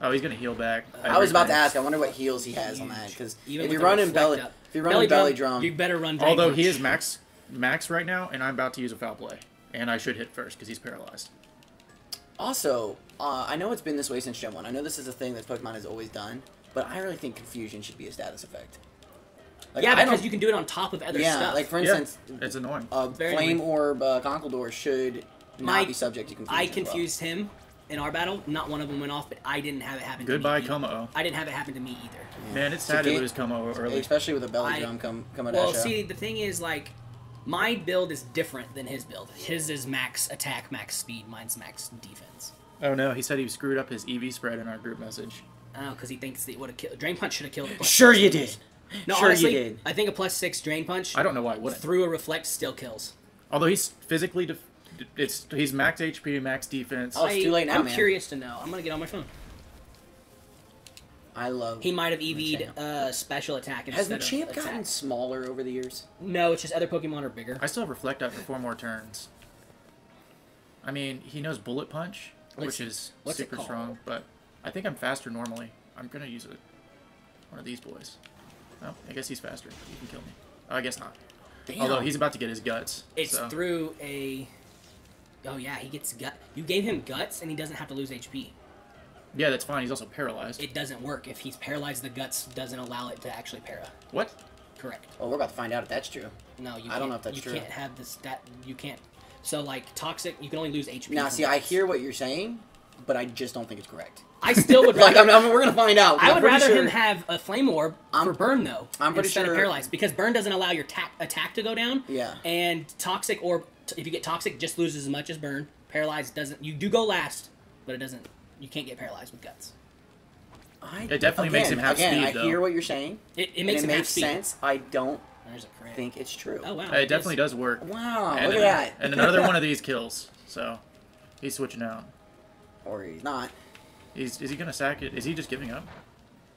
Oh, he's going to heal back. I was about to ask. I wonder what heals he has on that because if you're the running reflect belly, up. if you're running belly, drum, drum, you better run. Drain Although punch. he is max max right now, and I'm about to use a foul play, and I should hit first because he's paralyzed. Also, uh, I know it's been this way since Gen 1. I know this is a thing that Pokemon has always done, but I really think Confusion should be a status effect. Like, yeah, I because you can do it on top of other Yeah, stuff. like for Yeah, instance, it's annoying. uh, Very Flame annoying. Orb uh, Conkeldurr should not My- be subject to Confusion. I as well. confused him in our battle. Not one of them went off, but I didn't have it happen. Goodbye, to me. Como. I didn't have it happen to me either. Man, it's So sad to game- lose Como early. especially with a belly I- drum come come Well, see, the thing is, like, my build is different than his build. His is max attack, max speed. Mine's max defense. Oh no, he said he screwed up his EV spread in our group message. Oh, because he thinks that it would have killed. Drain punch should have killed. a plus Sure six. you did. No, sure honestly, you did. I think a plus six drain punch I don't know why it wouldn't. through a reflect still kills. Although he's physically, def- it's he's max HP, max defense. Oh, it's I, too late now, I'm man. curious to know. I'm gonna get on my phone. I love. He might have EV'd Machamp. uh, special attack Has instead Machamp of gotten attack. smaller over the years? No, it's just other Pokemon are bigger. I still have reflect up for four more turns. I mean, he knows bullet punch, What's- which is what's super strong, but I think I'm faster normally. I'm gonna use it. One of these boys. Oh, I guess he's faster. He can kill me. Oh, I guess not. Damn. Although he's about to get his guts. It's so. through a. Oh yeah, he gets gut. You gave him guts, and he doesn't have to lose HP. Yeah, that's fine. He's also paralyzed. It doesn't work if he's paralyzed. The guts doesn't allow it to actually para. what? Correct. Well, we're about to find out if that's true. No, you. I don't know if that's you true. can't have this. That you can't. So like toxic, you can only lose HP. Now, from see, I hear what you're saying, but I just don't think it's correct. I still would like, rather. I mean, we're gonna find out. I I'm would rather sure- him have a flame orb I'm- for burn though. I'm pretty instead sure- of paralyzed because burn doesn't allow your attack to go down. Yeah. And toxic orb, t- if you get toxic, just loses as much as burn. Paralyzed doesn't. You do go last, but it doesn't. You can't get paralyzed with guts. I, It definitely makes him have again, speed, I though. hear what you're saying. It, it and makes it him makes speed. sense. I don't a think it's true. Oh wow. it definitely does work. Wow, and, look at that. and another one of these kills. So he's switching out. Or he's not. He's is he gonna sack it? Is he just giving up?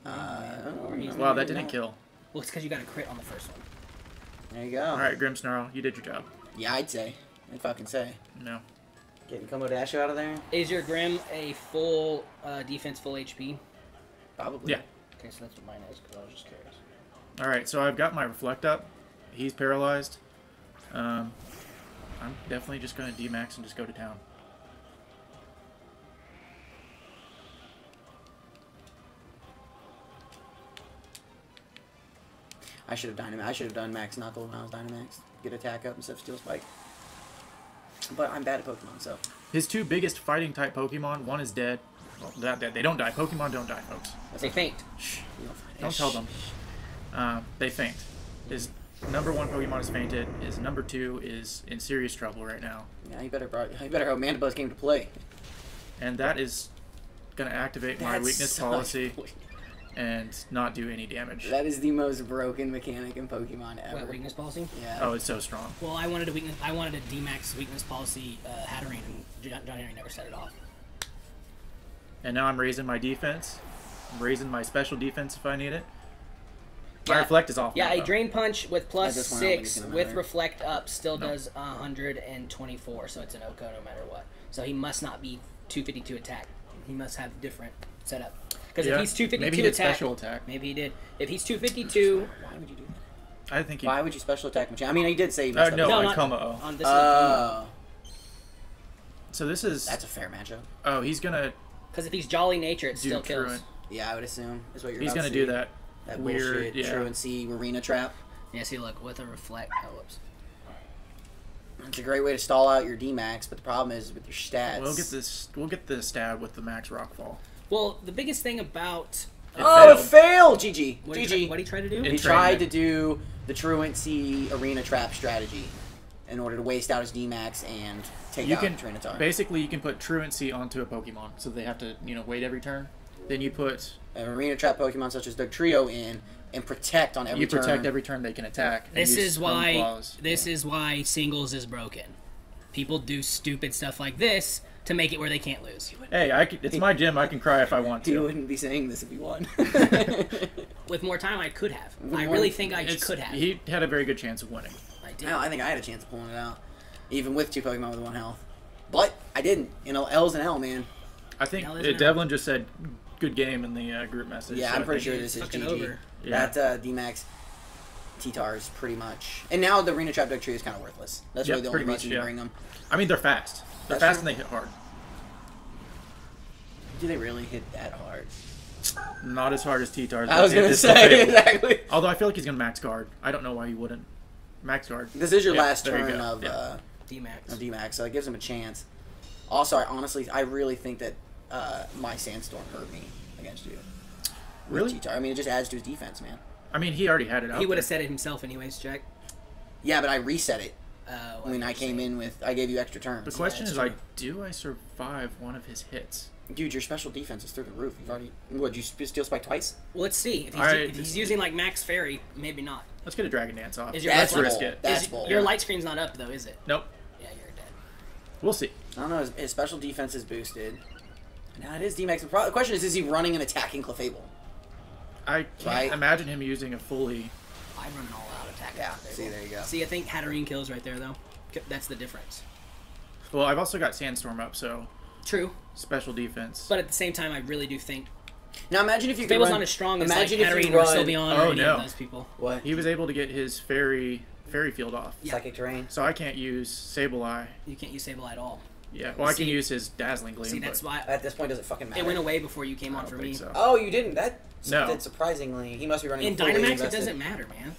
Uh, Wow, that didn't not. kill. Well, it's because you got a crit on the first one. There you go. All right, Grimmsnarl, you did your job. Yeah, I'd say. I'd fucking say. No. Getting Combo Dasho out of there? Is your Grim a full uh, defense, full HP? Probably. Yeah. Okay, so that's what mine is because I was just curious. All right, so I've got my reflect up. He's paralyzed. Um, I'm definitely just gonna D-max and just go to town. I should have Dynamax. I should have done Max Knuckle when I was Dynamax. Get attack up instead of Steel Spike. But I'm bad at Pokemon, so. His two biggest fighting type Pokemon, one is dead. Well, not dead. They don't die. Pokemon don't die, folks. They faint. Shh. Don't tell them. Um, they faint. His number one Pokemon is fainted. His number two is in serious trouble right now, Yeah, you better, bro- you better hope Mandibuzz came to play. and that is gonna activate my That's weakness policy. And not do any damage. That is the most broken mechanic in Pokemon ever. What weakness policy? Yeah. Oh, it's so strong. Well, I wanted a weakness. I wanted a D-max weakness policy. Uh, Hatterene and John, John Henry never set it off. And now I'm raising my defense. I'm raising my special defense if I need it. My Yeah. reflect is off. Yeah, a drain punch with plus this one I don't think six with reflect up still No. does 124, so it's an OHKO no matter what. So he must not be 252 attack. He must have different setup. Because Yeah, if he's 252 maybe he did attack, special attack. maybe he did. If he's 252, Why would you do that? I think he. Why would you special attack Machamp? I mean, he did say he Uh, messed no, up. No, on Como. on this Oh, So this is. that's a fair matchup. Oh, he's gonna because if he's Jolly Nature, it still kills. truant. Yeah, I would assume is what you're. He's gonna do see. that. That weird. bullshit yeah. truancy arena trap. Yeah, see, look with a reflect. Oh, whoops. It's a great way to stall out your D max, but the problem is with your stats. We'll get this. We'll get the stab with the max rockfall. Well, the biggest thing about It Oh, it failed. failed! GG. what did he, GG. try, he tried to do? He tried to do the truancy arena trap strategy in order to waste out his D max and take You out can Tyranitar. basically you can put truancy onto a Pokemon, so they have to you know wait every turn. Then you put An arena trap Pokemon such as Dugtrio in and protect on every You protect turn. every turn they can attack. This is why Claws. this is why singles is broken. People do stupid stuff like this to make it where they can't lose. Hey, I can, it's my gym. I can cry if I want to. to. wouldn't be saying this if he won. With more time, I could have. I really think I It's- could have. He had a very good chance of winning. I did. No, I think I had a chance of pulling it out, even with two Pokemon with one health. But I didn't. You know, L's an L, man. I think Hell, isn't it? Devlin just said good game in the uh, group message. Yeah, so I'm I pretty think- sure this is fucking GG. over. Yeah. That uh, D-Max T-Tars pretty much. And now the Arena Trap Dugtrio is kind of worthless. That's Yep, really the only pretty much, reason yeah. you bring them. I mean, they're fast. They're That's fast true. and they hit hard. Do they really hit that hard? Not as hard as T-Tars. I was but gonna say exactly. Although I feel like he's gonna max guard. I don't know why he wouldn't. Max guard. This is your Yeah, last there you turn of Yeah. uh, D-Max. of D-Max, so it gives him a chance. Also, I honestly, I really think that uh, my Sandstorm hurt me against you. Really? T-Tar. I mean, it just adds to his defense, man. I mean, he already had it out. He would have there. said it himself anyways, Jack. Yeah, but I reset it Uh, when I came in with. I gave you extra turns. The question that's is, true. like, do I survive one of his hits? Dude, your special defense is through the roof. You've already. What? You sp- steal spike twice? Well, let's see. If he's, Alright, if he's using like Max Fairy, maybe not. Let's get a Dragon Dance off. Is your That's light risk it. That's is, bull. Your Yeah. light screen's not up though, is it? Nope. Yeah, you're dead. We'll see. I don't know. His, his special defense is boosted. Now it is D-Max. The question is, is he running and attacking Clefable? I can't Right. imagine him using a fully. I run an all-out attack. Yeah, see, there you go. See, I think Hatterene kills right there though. That's the difference. Well, I've also got Sandstorm up, so True, special defense. but at the same time, I really do think Now imagine if you could Fable's run. not as strong as like imagine if Hatterene you or run Sylveon Oh, or any no. of those people. what he was able to get his fairy fairy field off, Yeah. psychic terrain. so I can't use Sableye. You can't use Sableye at all. Yeah, well, I can use his Dazzling Gleam. See, that's why At this point, does it fucking matter? it went away before you came on for me. so. Oh, you didn't. That No. That surprisingly, he must be running. In fully Dynamax, it doesn't matter, man.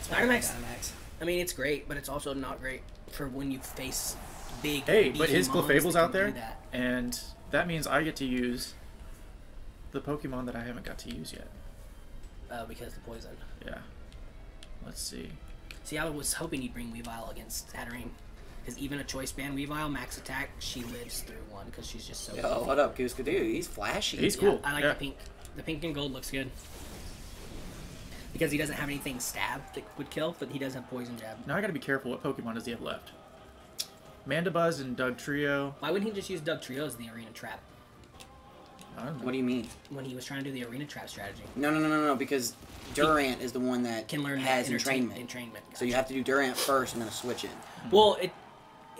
That's why I like Dynamax- Dynamax. I mean, it's great, but it's also not great for when you face big. Hey, but his mons Clefable's out there, that. and that means I get to use the Pokemon that I haven't got to use yet. Uh, because the poison. Yeah. Let's see. See, I was hoping you'd bring Weavile against Hatterene. Because even a choice band Weavile, max attack, she lives through one because she's just so. Yo, what up, Goose? Dude, he's flashy. He's Yeah, cool. I like yeah. the pink. The pink and gold looks good. Because he doesn't have anything stab that would kill, but he does have poison jab. Now I gotta be careful. What Pokemon does he have left? Mandibuzz and Dugtrio. Why wouldn't he just use Dugtrio as the arena trap I don't know. What do you mean? when he was trying to do the arena trap strategy? No, no, no, no, no. Because Durant is the one that Can learn has that entrainment. entrainment. So you have to do Durant first and then switch it. Well, it,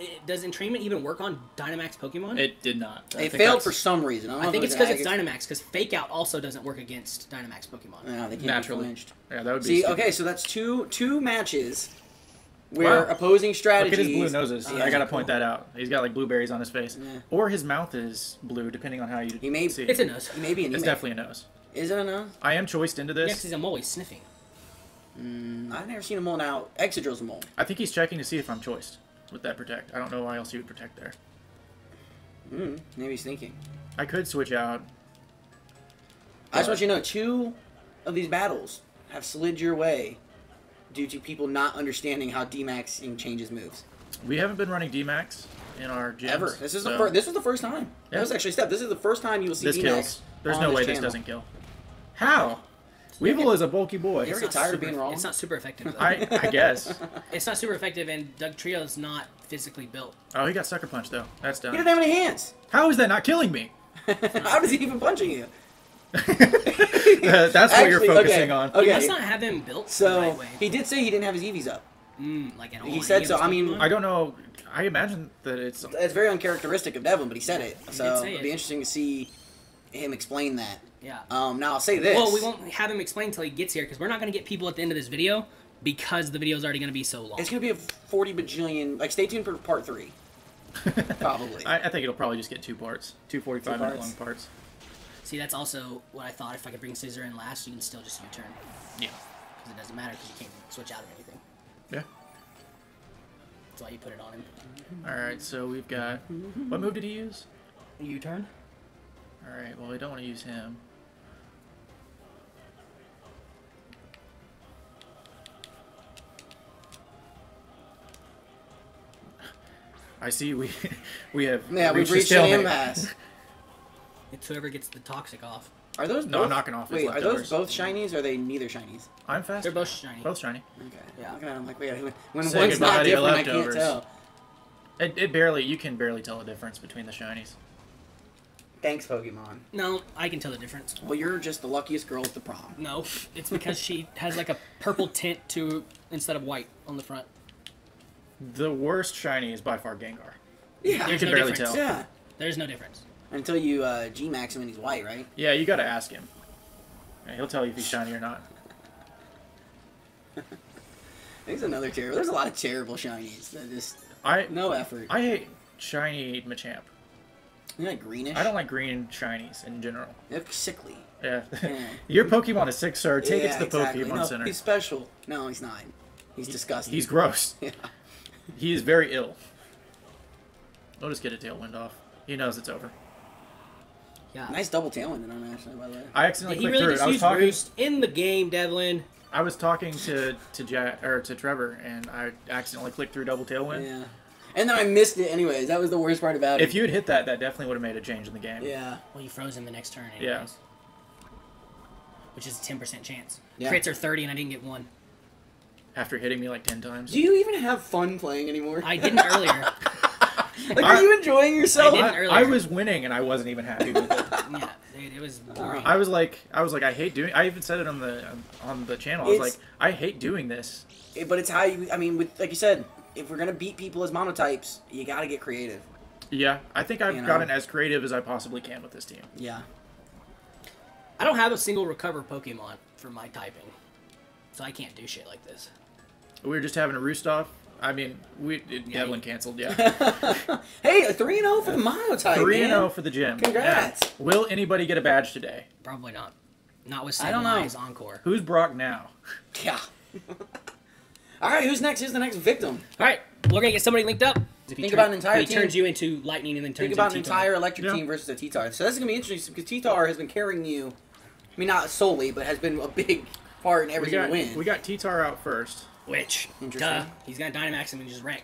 it does entrainment even work on Dynamax Pokemon? It did not. I It failed that's for some reason. I, don't I think it's because it's Dynamax. Because Fake Out also doesn't work against Dynamax Pokemon. No, they can't naturally. Be flinched. Yeah, that would be. See, stupid. okay, so that's two two matches where Wow. opposing Look strategies. at his blue noses. Yeah, I gotta cool. point that out. He's got like blueberries on his face, Yeah. or his mouth is blue, depending on how you He may- see. It's a nose. He may be an It's email. definitely a nose. Is it a nose? I am choiced into Yeah, this. because I'm always sniffing. Mm, I've never seen a mole now. Excadrill's a mole. I think he's checking to see if I'm choiced with that protect. I don't know why else he would protect there. Mm, maybe he's thinking. I could switch out. I just want you to know two of these battles have slid your way due to people not understanding how D-Maxing changes moves. We haven't been running DMAX in our gyms. Ever. This is the first. This was the first time. Yeah. That was actually a step. This is the first time you will see This D-Max kills. There's no way this doesn't kill. How? Weavile is a bulky boy. You ever It's get not tired of super- being wrong? It's not super effective. Though. I, I guess. it's not super effective, and Dugtrio's not physically built. Oh, he got sucker punched though. That's done. He done. doesn't have any hands. How is that not killing me? How does he even punching you? That's what you're focusing okay, on. He Okay. must not have him built the So right way. he did say he didn't have his EVs up. Mm, like at all. he said any so. I mean, I don't know. I imagine that it's. That's very uncharacteristic of Devlin, but he said it. So say it'd it. be interesting to see him explain that. Yeah. Um, now I'll say this. well, we won't have him explain until he gets here because we're not going to get people at the end of this video because the video is already going to be so long. It's gonna be a forty bajillion. Like, stay tuned for part three. Probably. I, I think it'll probably just get two parts, two 45 minute parts? long parts. See, that's also what I thought. If I could bring Scizor in last, you can still just U-turn Yeah. because it doesn't matter because you can't switch out of anything. Yeah. That's why you put it on him. All right. So we've got. What move did he use? U-turn. All right. Well, we don't want to use him. I see. We we have yeah, we've a reached an stalemate. impasse. It's whoever gets the toxic off. Are those No, both, knocking off Wait, are those both shinies? Or are they neither shinies? I'm fast. They're both shiny. both shiny. Okay. Yeah. Looking at them like, wait, when- when Say one's goodbye not to your different, I can't leftovers. tell. It, it barely. You can barely tell the difference between the shinies. Thanks, Pokemon. No, I can tell the difference. Well, you're just the luckiest girl at the prom. No, it's because she has like a purple tint to instead of white on the front. The worst shiny is by far Gengar. Yeah. You can no barely difference. tell. Yeah. There's no difference. Until you uh, G Max him and he's white, right? Yeah, you gotta ask him. Yeah, he'll tell you if he's shiny or not. There's another terrible. There's a lot of terrible shinies. That just I no effort. I hate shiny Machamp. You're like greenish. I don't like green shinies in general. They look sickly. Yeah. Yeah. Your Pokemon is sick, sir. Take yeah, it to the exactly. Pokemon no, Center. He's special. No, he's not. He's disgusting. He's gross. Yeah. He is very ill. I'll just get a tailwind off. He knows it's over. Yeah. Nice double tailwind in him, actually, by the way. I accidentally he clicked really through it. just I was talking. Roost in the game, Devlin. I was talking to to Jack or to Trevor, and I accidentally clicked through double tailwind. Yeah. And then I missed it anyways. That was the worst part about it. If you had hit that, that definitely would have made a change in the game. Yeah. Well, you froze him the next turn, anyways. Yeah. Which is a 10% chance. Yeah. Crits are 30 and I didn't get one. After hitting me like ten times. Do you even have fun playing anymore? I didn't earlier. like, are you enjoying yourself? I didn't I, earlier. I was winning, and I wasn't even happy with it. yeah, dude, it was boring. I was like, I was like, I hate doing. I even said it on the on the channel. I was It's- like, I hate doing this. Eh, But it's how you. I mean, with like you said, if we're gonna beat people as monotypes, you gotta get creative. Yeah, I think I've You know. gotten as creative as I possibly can with this team. Yeah. I don't have a single recover Pokemon for my typing. So I can't do shit like this. We were just having a roost off. I mean, we it, Yeah, Devlin canceled. Yeah, hey, a three and zero for the monotype. three and zero oh for the gym. Congrats. Yeah. Will anybody get a badge today? Probably not. Not with I don't know. Sableye Encore. Who's Brock now? Yeah. All right, who's next? Who's the next victim? Alright, we're gonna get somebody linked up. If Think turn- about an entire He team. turns you into lightning and then turns Think about an entire electric Yeah. team versus a T-Tar. So this is gonna be interesting because T-Tar has been carrying you. I mean, not solely, but has been a big part in every We got win. we got T-Tar out first. Which, Interesting. duh, he's gonna Dynamax him and just rank.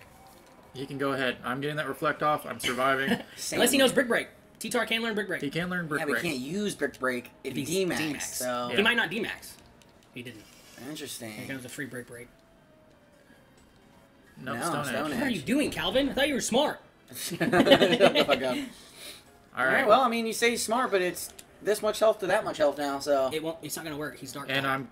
He can go ahead. I'm getting that reflect off. I'm surviving. Unless he knows Brick Break. T-Tar can learn Brick Break. he can learn brick Yeah, but break. he can't use Brick Break if He's he's D-Max. D-Max. So He might not D-Max. He didn't. Interesting. Here interesting. comes a free Brick Break. No, No, Stone, Stone Edge. Edge. What are you doing, Calvin? I thought you were smart. Shut the fuck up. All All right. right. Well, I mean, you say he's smart, but it's this much health to that much health now. So It won't. It's not gonna work. He's dark. and type. I'm.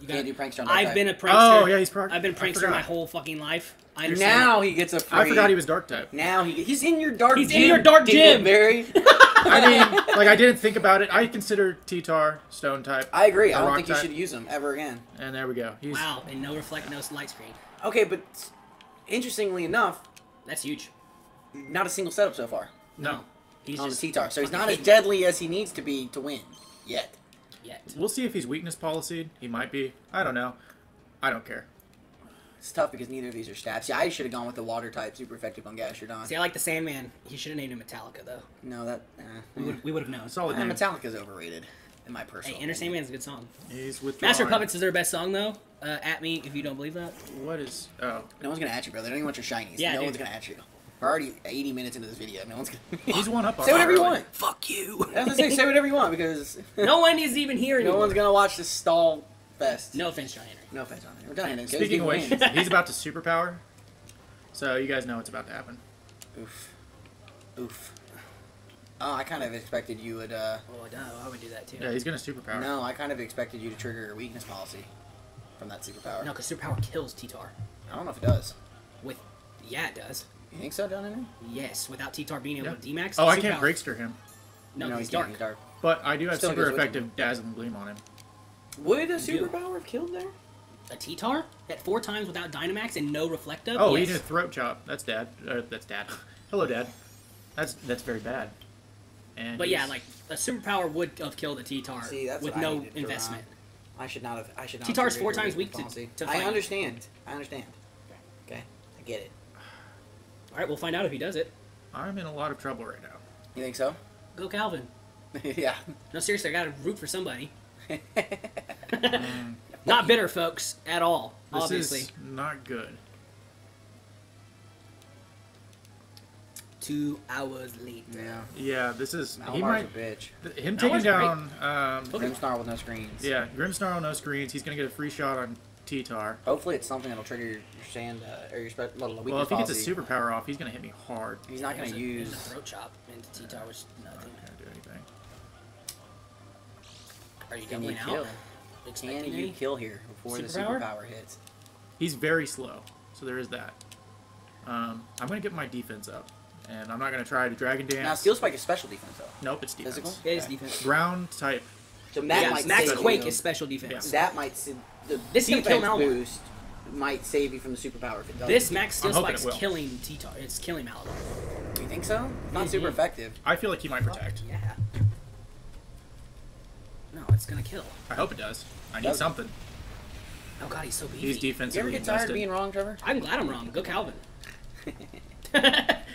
You can't do prankster on dark I've type. been a oh, prankster. Oh yeah, he's prankster. I've been prankster my whole fucking life. I understand. now he gets a free. I forgot he was dark type. Now he he's in your dark. He's in gym, your dark gym. Barry. I mean, like I didn't think about it. I consider T-Tar stone type. I agree. I don't rock think you should use him ever again. And there we go. He's Wow, and no reflect, no light screen. Okay, but interestingly enough, That's huge. not a single setup so far no. He's on just the T-Tar. So he's not as deadly as he needs to be to win yet. Yet. We'll see if he's weakness policy. He might be. I don't know. I don't care. It's tough because neither of these are stats. Yeah, I should have gone with the water type, super effective on Gastrodon. See, I like the Sandman. He should have named him Metallica though. No, that eh. We would we would have known. Solid Eh, name. Metallica's overrated, in my personal. Hey, personal. Inner opinion. Sandman's a good song. He's with Master Puppets is their best song though. Uh, at me if you don't believe that. What is? Oh, No one's gonna at you, bro. They don't even want your shinies. Yeah, no dude. one's gonna at you. We're already 80 minutes into this video. No one's gonna. he's one up. say whatever you want. Fuck you. I was gonna say say whatever you want because no one is even here no one's gonna watch this stall fest. No offense, John Henry. No offense it. We're done. Speaking of which, he's about to superpower. So you guys know what's about to happen. Oof. Oof. Oh, I kind of expected you would. uh Oh, duh, I would do that too. Yeah, he's gonna superpower. No, I kind of expected you to trigger a weakness policy from that superpower. No, because superpower kills T-Tar. I don't know if it does. With yeah, it does. You think so, John Henry? Yes, without T-Tar being able Yeah. to D-max. Oh, I can't breakster him, No, No, he's he dark. He's dark. but I do have Still super goes with effective dazzling gleam on him. Would a superpower have killed there? A T-Tar at four times without Dynamax and no Reflective. Oh, yes. he did a throat chop. That's dad. Uh, that's dad. Hello, dad. That's that's very bad. And But yeah, like a superpower would have killed a T-Tar with what I no investment. I should not have. I should not. T-Tar's four times a weak to- weakness policy. to I understand. I understand. Okay, I get it. All right, we'll find out if he does it. I'm in a lot of trouble right now. You think so? Go Calvin. yeah. No, seriously, I got to root for somebody. Um, Not bitter, folks, at all. this obviously. is not good. two hours later. Yeah. Yeah, this is he might a bitch. th- him That taking was great. down. Um, Grimmsnarl with no screens. yeah, Grimmsnarl no screens. He's gonna get a free shot on T-Tar. Hopefully it's something that'll trigger your, your sand uh, or your spe- little weakness Well, if he gets a policy. superpower off, he's gonna hit me hard. He's not gonna a- there's use. a throat chop into T-Tar, which Not nothing. gonna do anything. Are you Can you doubling kill? out? Can Expecting you any? kill here before the Superpower? superpower hits? He's very slow, so there is that. Um, I'm gonna get my defense up, and I'm not gonna try to dragon dance. Now steel spike is special defense though. Nope, it's defense. Physical? It is Okay. defense. Ground type. So that yeah, might Max save Quake you. is special defense. That might sa- the This is gonna kill defense Malamar. boost might save you from the superpower if it does. This Max Steel I'm Spike's killing T-Tar. It's killing Malamar. You think so? Not super Mhm. effective. I feel like he might protect. Yeah. No, it's gonna kill. I hope it does. I need Does something. Oh god, he's so beefy. He's Do you ever get tired of being wrong, Trevor? I'm glad I'm wrong. Go Calvin.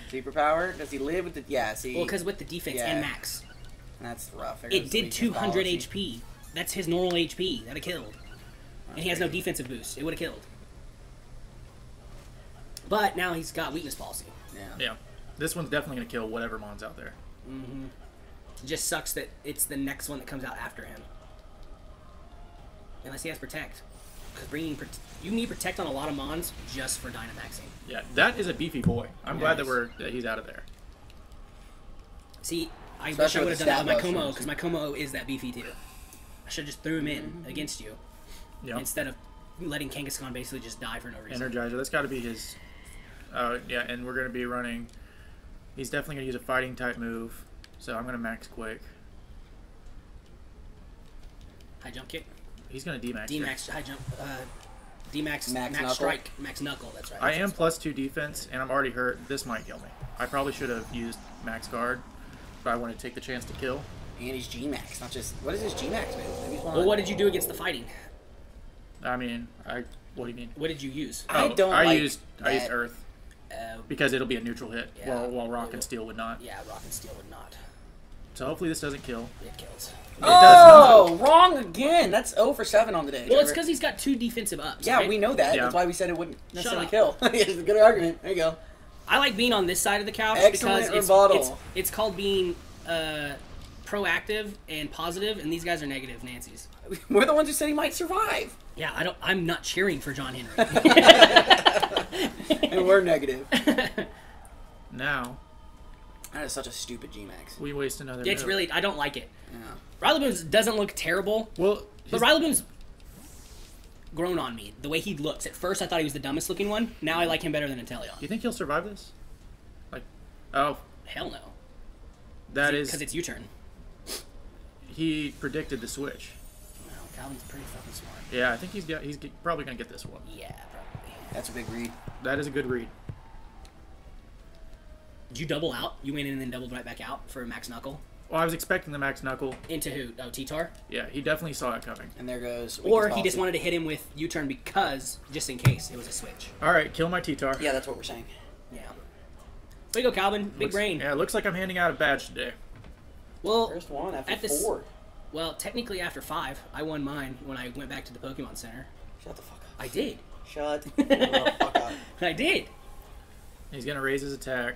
Superpower? Does he live with the? Yeah. See. well, because with the defense Yeah. and max, that's rough. It did 200 policy. HP. That's his normal HP. that it killed. And he has no defensive boost. It would have killed. But now he's got weakness policy. Yeah. Yeah, this one's definitely gonna kill whatever mon's out there. Mm hmm. It just sucks that it's the next one that comes out after him. Unless he has protect. Because bringing Prote- you need protect on a lot of mons just for Dynamaxing. Yeah, that is a beefy boy. I'm glad that we're that he's out of there. See, I wish Especially I would with have done that with my stat Como because my Como is that beefy too. I should have just threw him in against you Yeah, instead of letting Kangaskhan basically just die for no reason. Energizer. That's got to be his. Uh, yeah, and we're gonna be running. He's definitely gonna use a fighting type move, so I'm gonna max quake. High jump kick. He's gonna D-max. D-max, high jump. Uh, D max Max max, knuckle? strike max knuckle. That's right. I That's am what's plus two defense, and I'm already hurt. This might kill me. I probably should have used max guard, but I want to take the chance to kill. And he's G Max, not just. What is his G Max move? Maybe he's Well, what did you do against the fighting? I mean, I. What do you mean? What did you use? I Oh, don't I like used I used. Earth Uh, because it'll be a neutral hit, Yeah. while while Rock and Steel would not. yeah, rock and steel would not. So hopefully this doesn't kill. It kills. It does Oh, wrong again. That's 0 for 7 on the day. Well, it's because he's got two defensive ups. Yeah, right? we know that. Yeah. That's why we said it wouldn't necessarily up. kill. it's a good argument. There you go. I like being on this side of the couch Excellent because it's, it's it's called being uh, proactive and positive, and these guys are negative Nancy's. We're the ones who said he might survive. Yeah, I don't. I'm not cheering for John Henry. And we're negative. Now That is such a stupid G Max. we waste another. it's move. really. I don't like it. Yeah. Rillaboom's doesn't look terrible, well. but his- Rillaboom's grown on me. The way he looks. At first, I thought he was the dumbest looking one. Now I like him better than Inteleon. you think he'll survive this? Like, oh, Hell no. That is Because is. it's U-turn. He predicted the switch. Well, Calvin's pretty fucking smart. Yeah, I think he's got. He's get- probably gonna get this one. Yeah, probably. That's a big read. That is a good read. Did you double out? You went in and then doubled right back out for Max Knuckle Well, I was expecting the max knuckle. into who? Oh, T-Tar. Yeah, he definitely saw it coming. And there goes. Or he just wanted to hit him with U-turn because, just in case, it was a switch. All right, kill my T-tar. Yeah, that's what we're saying. Yeah. There you go, Calvin. Big Looks- brain. Yeah, it looks like I'm handing out a badge today. Well, First one after At this- four. well, technically after five, I won mine when I went back to the Pokemon Center. Shut the fuck up. I did. Shut the fuck up. I did. He's gonna raise his attack.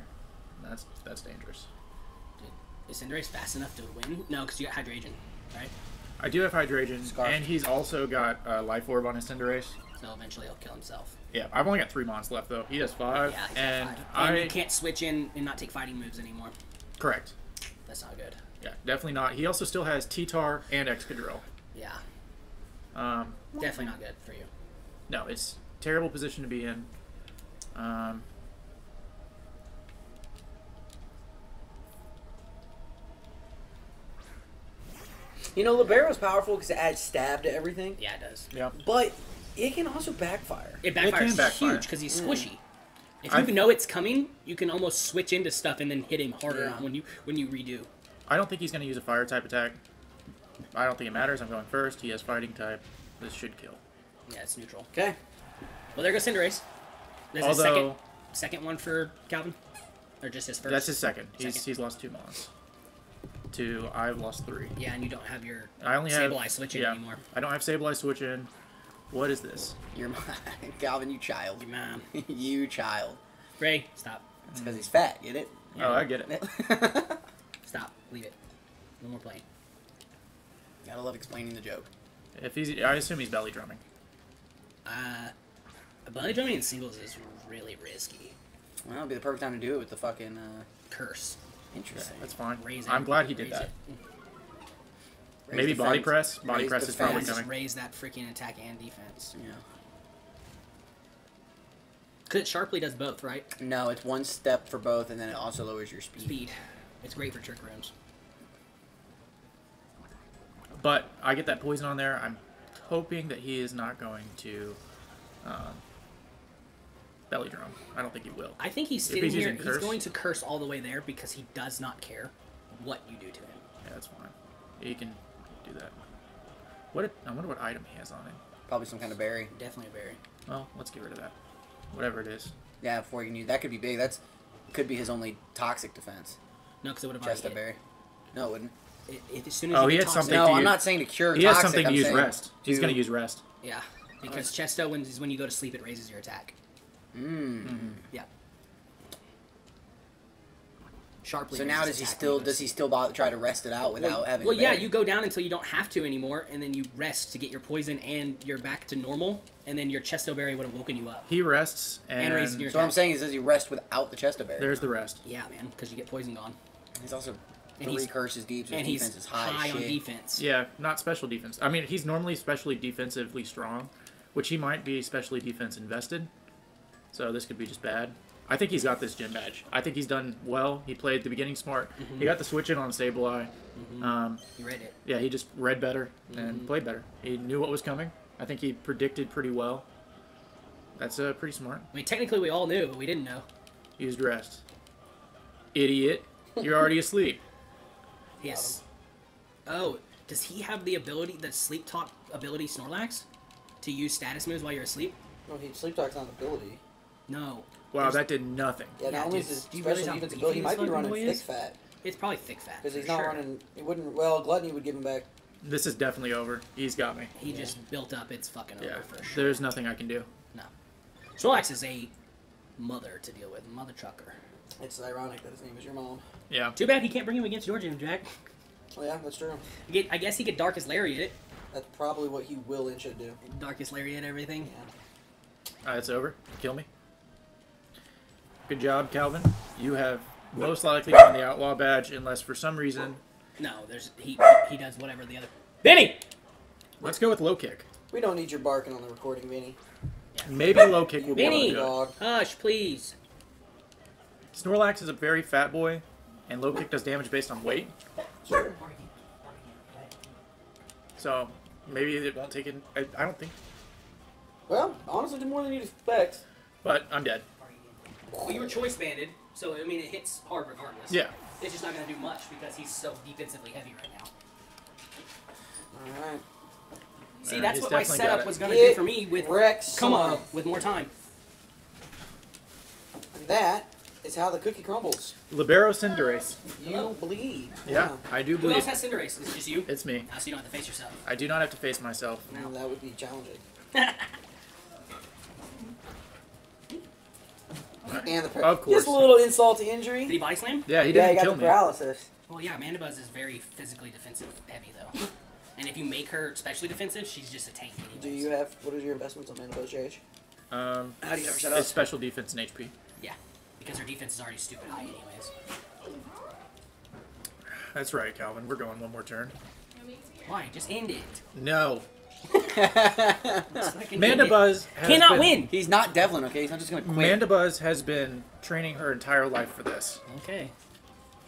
That's that's dangerous. Dude, Is Cinderace fast enough to win? No, because you got Hydreigon, right? I do have Hydreigon, Scarf. and he's also got uh, Life Orb on his Cinderace. So eventually he'll kill himself. Yeah, I've only got three mons left though. He has five, Yeah, he's got and. I And you can't switch in and not take fighting moves anymore. correct. That's not good. Yeah, definitely not. He also still has T-Tar and Excadrill. Yeah, Um, definitely not good for you. no, it's terrible position to be in. Um, You know, Libero's powerful because it adds stab to everything, Yeah, it does. yeah, but it can also backfire. It can backfires backfire. huge because he's squishy. If I've- you know it's coming, you can almost switch into stuff and then hit him harder Yeah. when you when you redo. I don't think he's gonna use a Fire type attack. I don't think it matters. I'm going first. He has Fighting type. This should kill. Yeah, it's neutral. Okay. Well, there goes Cinderace. There's a Although- second second one for Calvin, or just his first. That's his second. He's Second. he's lost two mons. Two. I've lost three. Yeah, and you don't have your I only have Sableye switching yeah, anymore. I don't have Sableye switch in. What is this? You're mine. Calvin, you child. Man, you child. Ray, stop. It's because he's fat, get it? Oh, I get it. Stop. Leave it. No more playing. Gotta love explaining the joke. If he's, I assume he's belly drumming. Uh, belly drumming in singles is really risky. Well, it'll be the perfect time to do it with the fucking. Uh, Curse. interesting. That's fine. Raise I'm glad he did Raise that. Raise Maybe body defense. press. Body Raise press is defense. probably Yeah, coming. raise that freaking attack and defense. Yeah. Because it sharply does both, right? No, it's one step for both, and then it also lowers your speed. Speed. It's great for trick rooms. But I get that poison on there. I'm hoping that he is not going to um, belly drum. I don't think he will. I think he's sitting he's here. using He's curse. going to curse all the way there because he does not care what you do to him. Yeah, that's fine. He can do that. What? I wonder what item he has on him. Probably some kind of berry. Definitely a berry. Well, let's get rid of that. Whatever it is. Yeah, before you can use that could be big. That's could be his only toxic defense. No, because it would have Chest already of berry. No, it wouldn't. It, it, as soon as Oh, you he get had toxic- something No, to I'm use- not saying to cure He has something to I'm use saying rest. He's going to use rest. Yeah, because Chesto, when, is when you go to sleep, it raises your attack. Mm. Yeah. Sharply. So now does he still when you go to does he still bother, try to rest it out without Well, having? well yeah, you go down until you don't have to anymore, and then you rest to get your poison, and you're back to normal, and then your Chesto berry would have woken you up. He rests and, And raising your- So what I'm saying is, does he rest without the Chesto berry? there's the rest. Yeah, man, because you get poison gone, He's also And three he's- curses deep, so and his he's is high. high on shit. defense. Yeah, not special defense. I mean, he's normally specially defensively strong, which he might be specially defense invested. So this could be just bad. I think he's got this gym badge. I think he's done well. He played the beginning smart. He got the switch in on Sableye. Um, You read it. yeah, he just read better and played better. He knew what was coming. I think he predicted pretty well. That's uh, pretty smart. I mean, technically, we all knew, but we didn't know. Used dressed. Idiot. You're already asleep. Yes. Oh, does he have the ability, the sleep talk ability, Snorlax, to use status moves while you're asleep? No, he sleep talk's not an ability. No. Wow, There's- that did nothing. Yeah, Yeah, not only dude, is his do you realize special how defense ability, he might be running thick is? fat It's probably thick fat. because he's not sure. running. He wouldn't. Well, gluttony would give him back. This is definitely over. He's got me. He just built up. It's fucking Yeah, over for sure. there's nothing I can do. No. Snorlax is a mother to deal with, mother trucker. It's ironic that his name is your mom. Yeah. Too bad he can't bring him against Georgia, Jack. Oh yeah, that's true. I get- I guess he could Darkest Lariat, That's probably what he will and should do. Darkest Lariat, everything. Alright, it's over. Kill me. Good job, Calvin. You have most likely gotten the outlaw badge, unless for some reason. No, there's he he does whatever the other. Benny. Let's go with low kick. We don't need your barking on the recording, Vinny. Maybe low kick will be able to Benny. Dog. Hush, please. Snorlax is a very fat boy, and low kick does damage based on weight. So maybe it won't take it. I, I don't think. Well, honestly, did more than you'd expect. But I'm dead. Well, you were choice banded, so I mean it hits hard regardless. Yeah. It's just not gonna do much because he's so defensively heavy right now. All right. See, Yeah, that's what my setup was gonna It do for me with Rex. come on with more time. And that is how the cookie crumbles. Libero Cinderace. You bleed. Yeah, I do Who believe else has Cinderace? Is it just you? it's me. Ah, so you don't have to face yourself. I do not have to face myself. Now that would be challenging. And the Of course. Just a little insult to injury. Did he injury. body slam? Yeah, he didn't he got kill the me. paralysis. Well, yeah, a Mandibuzz is very physically defensive heavy though, and if you make her especially defensive, she's just a tank. Anyways. Do you have what are your investments on Mandibuzz JH? Um, How do you ever shut it's up? special defense and HP. Yeah, because her defense is already stupid high anyways. That's right, Calvin. We're going one more turn. Why? Just end it. No. Just fucking. Mandibuzz has cannot been, win. He's not Devlin, okay? He's not just gonna quit. Mandibuzz has been training her entire life for this. Okay,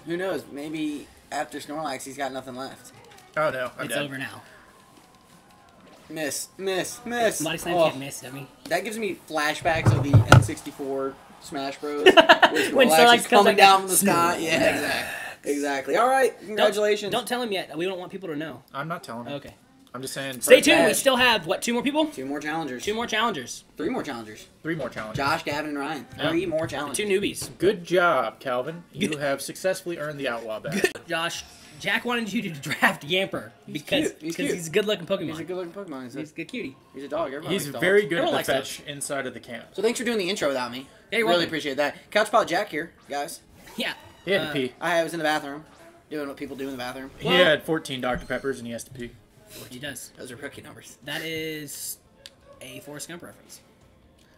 Who knows? Maybe after Snorlax, he's got nothing left. Oh no, I'm it's dead. over now. Miss, miss, miss. Body slam Oh, can't miss, dummy. That gives me flashbacks of the N64 Smash Bros. When When Snorlax Snorlax is coming like down from the sky. Yeah, exactly. Exactly. All right. Congratulations. Don't, don't tell him yet. We don't want people to know. I'm not telling him. Okay. I'm just saying. Stay tuned. We still have what? Two more people? Two more challengers. Two more challengers. Three more challengers. Three more challengers. Josh, Gavin, and Ryan. Yeah. Three more challengers. Two newbies. Good job, Calvin. You have successfully earned the outlaw badge. Josh, Jack wanted you to draft Yamper because cute. He's cute. he's a good looking Pokemon. He's a good-looking Pokemon. He's a, He's a good cutie. he's a dog. Everybody He's likes dogs. very good Everyone at the likes fetch inside of the camp. So thanks for doing the intro without me. Yeah, you're really welcome. appreciate that. Couchpot Jack here, guys. Yeah. He had Uh, to pee. I was in the bathroom, doing what people do in the bathroom. He well- had 14 Dr. Peppers and he has to pee. He does. Those are rookie numbers. That is a Forrest Gump reference.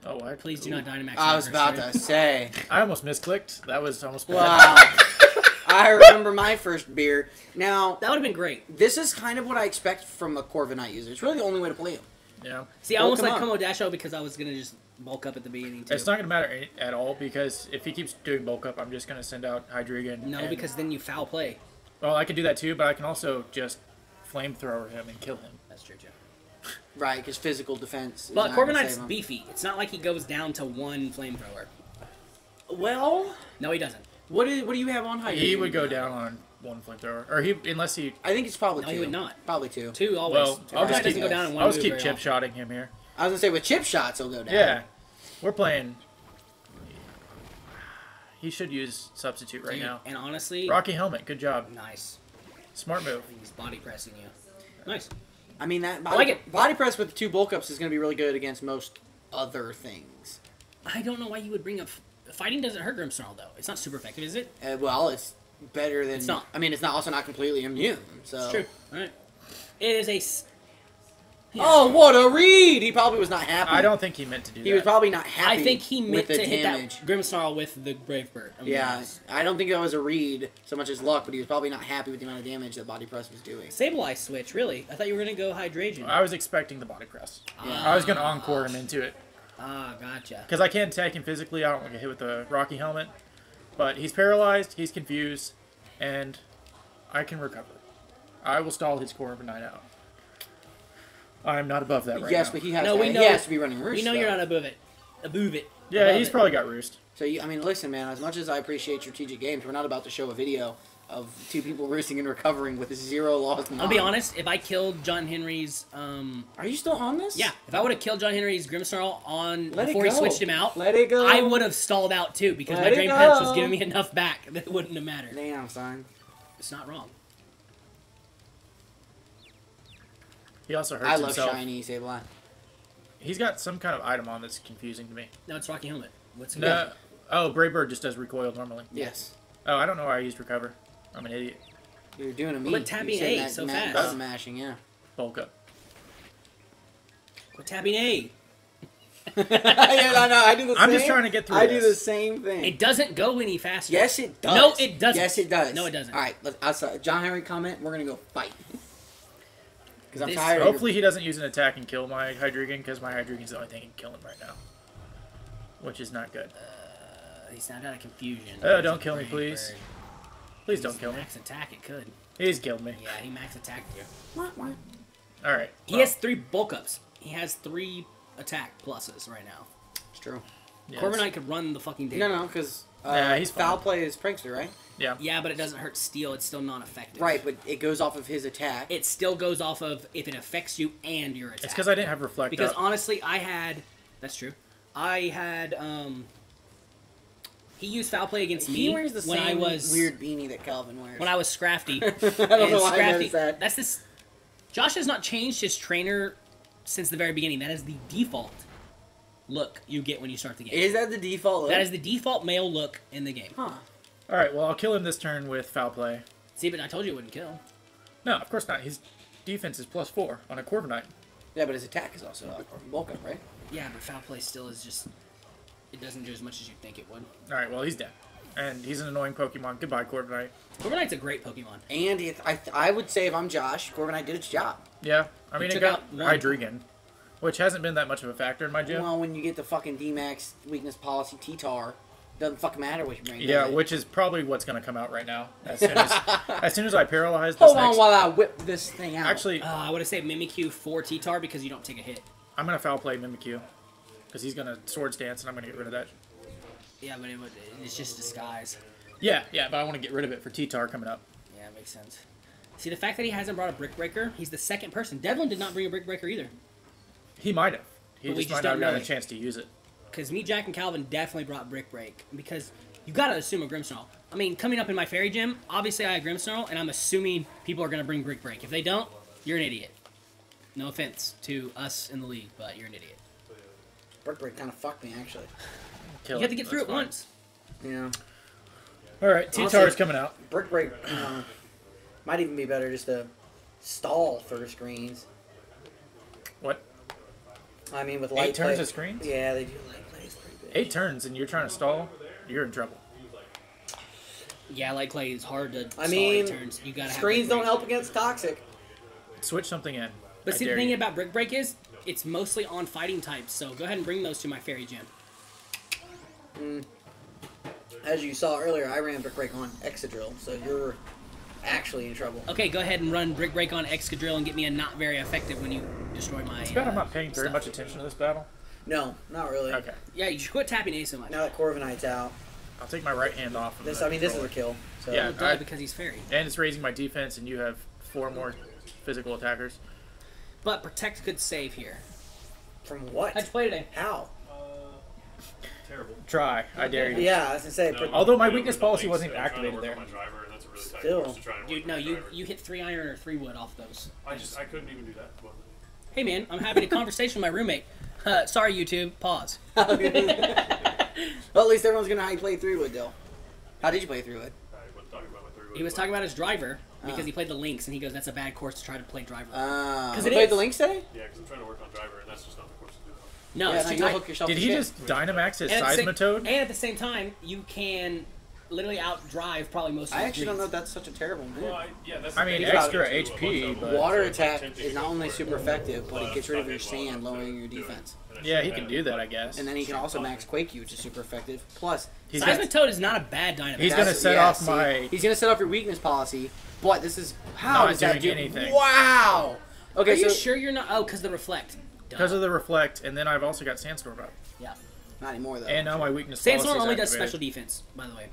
Oh, I Please do not Dynamax. I was about to say. I almost misclicked. That was almost bad. Wow. I remember my first beer. Now, That would have been great. this is kind of what I expect from a Corviknight user. It's really the only way to play him. Yeah. See, I Bulk almost like up. Como Dasho because I was gonna just bulk up at the beginning too. It's not going to matter at all because if he keeps doing bulk up, I'm just going to send out Hydreigon. no, and- because then you foul play. Well, I could do that too, but I can also just flamethrower him and kill him. That's true too. Right, because physical defense. But not gonna Corviknight's beefy. It's not like he goes down to one flamethrower. Well, No, he doesn't. What, is, what do you have on high? He would go down on one flamethrower, or he unless he. I think it's probably No, two. he would not. Probably two. Two always. Well, I'll just keep, go down in one I'll just keep chip often. shotting him here. I was gonna say with chip shots he'll go down. Yeah, we're playing. He should use substitute right Dude, now. And honestly, Rocky helmet, good job. nice. Smart move. He's body pressing you. Nice. I mean that I like it. body press with two bulk ups is gonna be really good against most other things. I don't know why you would bring up. Fighting doesn't hurt Grimmsnarl though. It's not super effective, is it? Uh, well, it's better than. It's not. I mean, it's not also not completely immune. So. It's true. All right. It is a. s- Oh, what a read! He probably was not happy. I don't think he meant to do He that. was probably not happy. I think he meant with the to hit damage. that Grimmsnarl with the Brave Bird. I mean, Yeah. I don't think that was a read so much as luck, but he was probably not happy with the amount of damage that body press was doing. Sableye switch, really? I thought you were gonna go Hydreigon. I was expecting the body press. Yeah. I was gonna encore him into it Ah, gotcha. because I can't attack him physically. I don't want to get hit with the Rocky helmet, but he's paralyzed. He's confused, and I can recover. I will stall his Corviknight out. I'm not above that right yes, now. but he has. No, to, we he know- has to be running roost. We know though. you're not above it. Above it. yeah, Above he's it. probably got roost. So you, I mean, listen, man. As much as I appreciate strategic games, we're not about to show a video of two people roosting and recovering with zero loss. I'll be honest. If I killed John Henry's, um, Are you still on this? yeah, if I would have killed John Henry's Grimmsnarl on Let before he switched him out, Let it go. I would have stalled out too because Let my it Drain Punch was go. giving me enough back that it wouldn't have mattered. Damn, son. It's not wrong. He also hurts I love himself. shiny Sableye. He's got some kind of item on that's confusing to me. No, it's Rocky Helmet. What's it No. Oh, Brave Bird just does recoil normally. Yes. Oh, I don't know why I used recover. I'm an idiot. You're doing a me. Quit tapping A that so ma- fast. button mashing, yeah. Bulk up. Quit tapping A. yeah, no, no, I do the I'm same. just trying to get through I do the same thing. It doesn't go any faster. yes, it does. No, it doesn't. Yes, it does. No, it doesn't. All right, let's, outside, John Henry comment. We're gonna go fight. Because I'm This- tired. Hopefully he doesn't use an attack and kill my Hydreigon because my Hydreigon's the only thing he can kill him right now. Which is not good. Uh, he's not out of confusion. Oh, don't kill me, please. Bird. Please He's don't kill me. Max attack, it could. He's killed me. Yeah, he max attacked you. What? wah. Alright. He well, has three bulk ups. He has three attack pluses right now. It's true. yes. Corviknight could run the fucking day. No, no, because uh, Yeah, he's foul fine. play is prankster, right? Yeah. Yeah, but it doesn't hurt steel. It's still non-effective. Right, but it goes off of his attack. It still goes off of if it affects you and your attack. It's because I didn't have reflect Because up. honestly, I had. That's true. I had. um He used foul play against he me wears the when same I was weird beanie that Calvin wears. when I was Scrafty. I don't And know why I Scrafty- noticed that. That's this. Josh has not changed his trainer since the very beginning. That is the default look you get when you start the game. Is that the default? Look? that is the default male look in the game. Huh. Alright, well, I'll kill him this turn with foul play. See, but I told you it wouldn't kill. No, of course not. His defense is plus four on a Corviknight. Yeah, but his attack is also uh, bulk up, right? Yeah, but foul play still is just. It doesn't do as much as you think it would. Alright, well, he's dead. And he's an annoying Pokemon. Goodbye, Corviknight. Corviknight's a great Pokemon. And it, I, I would say if I'm Josh, Corviknight did its job. Yeah, I mean, it took got out. Hydreigon, which hasn't been that much of a factor in my gym. Well, when you get the fucking D-Max weakness policy T-Tar, doesn't fucking matter what you bring. Yeah, which is probably what's going to come out right now. As soon as, as soon as I paralyze this Hold next... on while I whip this thing out. Actually, Uh, I would have said Mimikyu for T-Tar because you don't take a hit. I'm going to foul play Mimikyu. Because he's going to Swords Dance, and I'm going to get rid of that. Yeah, but it would, it's just disguise. Yeah, yeah, but I want to get rid of it for T-Tar coming up. Yeah, it makes sense. See, the fact that he hasn't brought a Brick Breaker, he's the second person. Devlin did not bring a Brick Breaker either. He might have. He just just might not have gotten a chance to use it. Because me, Jack, and Calvin definitely brought Brick Break. Because you gotta assume a Grimmsnarl. I mean, coming up in my fairy gym, obviously I had Grimmsnarl, and I'm assuming people are gonna bring Brick Break. If they don't, you're an idiot. No offense to us in the league, but you're an idiot. Brick Break kind of fucked me, actually. Kill You have to it. get through That's it fine. once. Yeah. All right, T Honestly- Tar's coming out. Brick break uh, might even be better just to stall for screens. What? I mean, with light Eight turns play- of screens? Yeah, they do light plays pretty. Eight turns, and you're trying to stall. You're in trouble. Yeah, like clay is hard to. I stall eight mean, turns. You gotta have Screens brick don't help against toxic. Switch something in. But I see, the thing you. about brick break is it's mostly on fighting types. So go ahead and bring those to my fairy gym. As you saw earlier, I ran brick break on Excadrill, so you're actually in trouble. Okay, go ahead and run brick break on Excadrill and get me a not very effective when you destroy my. It's bad I'm uh, not paying very stuff. much attention to this battle. No, not really. Okay. Yeah, you should quit tapping A so much. Now that Corviknight's out, I'll take my right hand off. Of this the I mean this is a kill. So Yeah. Well, duh, I- because he's fairy. And it's raising my defense, and you have four more physical attackers. But protect could save here. from what? How'd you play today? How? Terrible. Try. I dare you. Yeah, I was gonna say. No, Although my yeah, weakness policy wasn't I'm trying to activated there. driver, and that's a really Still. course to try and Dude, no, you driver. you hit three iron or three wood off those. I just I couldn't even do that. Well, Hey man, I'm having a conversation with my roommate. Uh, sorry, YouTube. Pause. well, at least everyone's gonna know how you play three wood, though. How did you play three wood? I wasn't talking about my three. He was talking about his driver because Ah. he played the links, and he goes, "That's a bad course to try to play driver." Because you it played is. the links today? Yeah, because I'm trying to work on driver, and that's just not the course to do. it. no, yeah, it's no, too you'll tight. hook yourself Did he shit. just Dynamax his And at, the same, Seismitoad? and at the same time, you can literally outdrive probably most of I his actually don't know if that's such a terrible move. Well, I, yeah, that's. I mean, thing. extra got to HP, but- Water so attack is not only super effective, but But it gets rid of your did sand, lowering your defense. Yeah, he can do that, I guess. And then he can also max Quake you, which is super effective. Plus, He's Seismitoad is not a bad dynamic. He's gonna set yeah, off see, my- He's gonna set off your weakness policy. But this is how Not does that doing do? anything. Wow. Okay, Are you so sure you're not? Oh, because the reflect. Because of the reflect, and then I've also got Sandstorm up, yeah. not anymore though. and now my weakness. Sandstorm policy's only does special defense, by the way.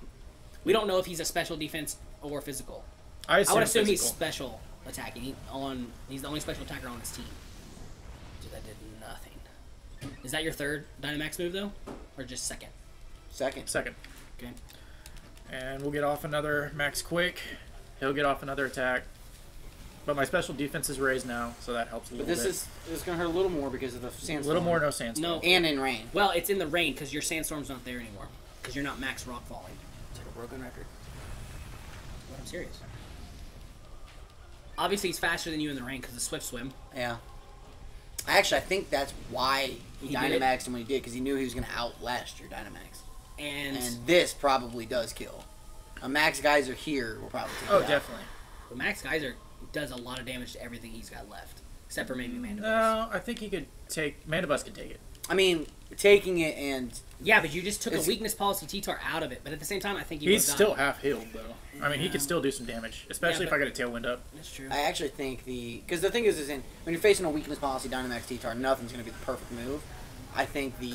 We don't know if he's a special defense or physical. I, assume I would assume he's special attacking. He, on he's the only special attacker on his team. Dude, that did nothing. Is that your third Dynamax move though, or just second? second. second, Okay. and we'll get off another Max Quake. He'll get off another attack, but my special defense is raised now, so that helps a But little this bit. is this is gonna hurt a little more because of the sandstorm. a sandstorm. little more no Sandstorm. No. And in rain. Well, it's in the rain because your sandstorm's not there anymore because you're not max rock falling. It's like a broken record. I'm serious. Obviously, he's faster than you in the rain because of Swift Swim. Yeah. Actually, I think that's why he, He? Dynamaxed him when he did, because he knew he was going to outlast your Dynamax. And, And this probably does kill. A Max Geyser here will probably take Oh, it out. definitely. but Max Geyser does a lot of damage to everything he's got left, except for maybe Mandibuzz. No, I think he could take Mandibuzz could take it. I mean, taking it and Yeah, but you just took It's- a weakness policy T-Tar out of it. But at the same time, I think you He's would've still gotten- half healed though. I mean, he could still do some damage, especially Yeah, if I get a tailwind up. That's true. I actually think the because the thing is, is in when you're facing a weakness policy Dynamax T-Tar, nothing's going to be the perfect move. I think the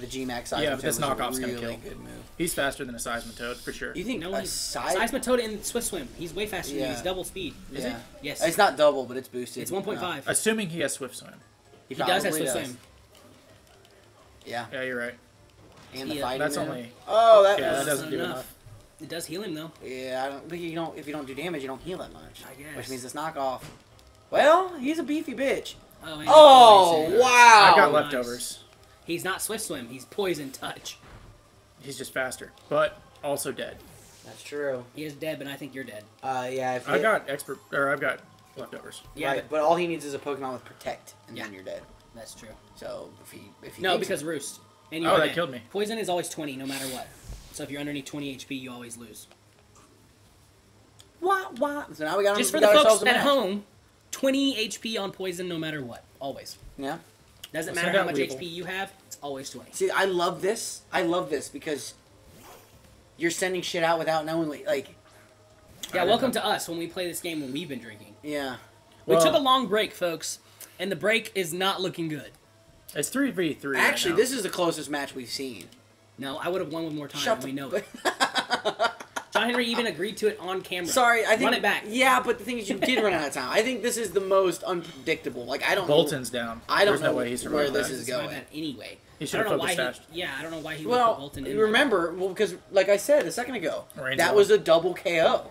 the G Max Yeah, but this was a knockoff's gonna kill. good move. He's faster than a Seismitoad for sure. You think No, a he's side? Seismitoad in Swift Swim. He's way faster than. Yeah. He's double speed. Is yeah. it? Yes. It's not double, but it's boosted. It's uh, 1.5. Assuming he has Swift Swim. If he does have probably Swift Swim. Yeah, Yeah, you're right. and the Yeah, fighting. That's move. only. Oh, that Yeah, that doesn't do enough. enough. It does heal him though. Yeah, I don't think you don't. If you don't do damage, you don't heal that much. I guess. Which means it's knockoff. Well, he's a beefy bitch. Oh, Oh wow! I've got nice. leftovers. He's not Swift Swim. He's Poison Touch. He's just faster, but also dead. That's true. He is dead, but I think you're dead. Uh, yeah. If I you- got expert, or I've got leftovers. Yeah, right, but- but all he needs is a Pokemon with Protect, and Yeah. then you're dead. that's true. So if he if he No, because it- Roost. And you Oh, are that dead. killed me. Poison is always 20, no matter what. So if you're underneath 20 HP, you always lose. what what? So now we got Just we for the got folks at home, 20 HP on Poison, no matter what. Always. Yeah. Doesn't Well, matter how much Weavile. HP you have. It's always 20. See, I love this. I love this because you're sending shit out without knowing. Like, Yeah, welcome to us when we play this game when we've been drinking. yeah. We Well- took a long break, folks, and the break is not looking good. It's three v three. Actually, right this is the closest match we've seen. No, I would have won with more time. Shut and we know it. John Henry even agreed to it on camera. Sorry, I think Run it back. Yeah, but the thing is, you did run out of time. I think this is the most unpredictable. Like, I don't. know- Bolton's down. I don't There's no know way he where survived this that. is going. anyway. He should have why focused he. Yeah, I don't know why he would put Well, Bolton in. remember, well, because like I said a second ago, Rain's that on. was a double KO.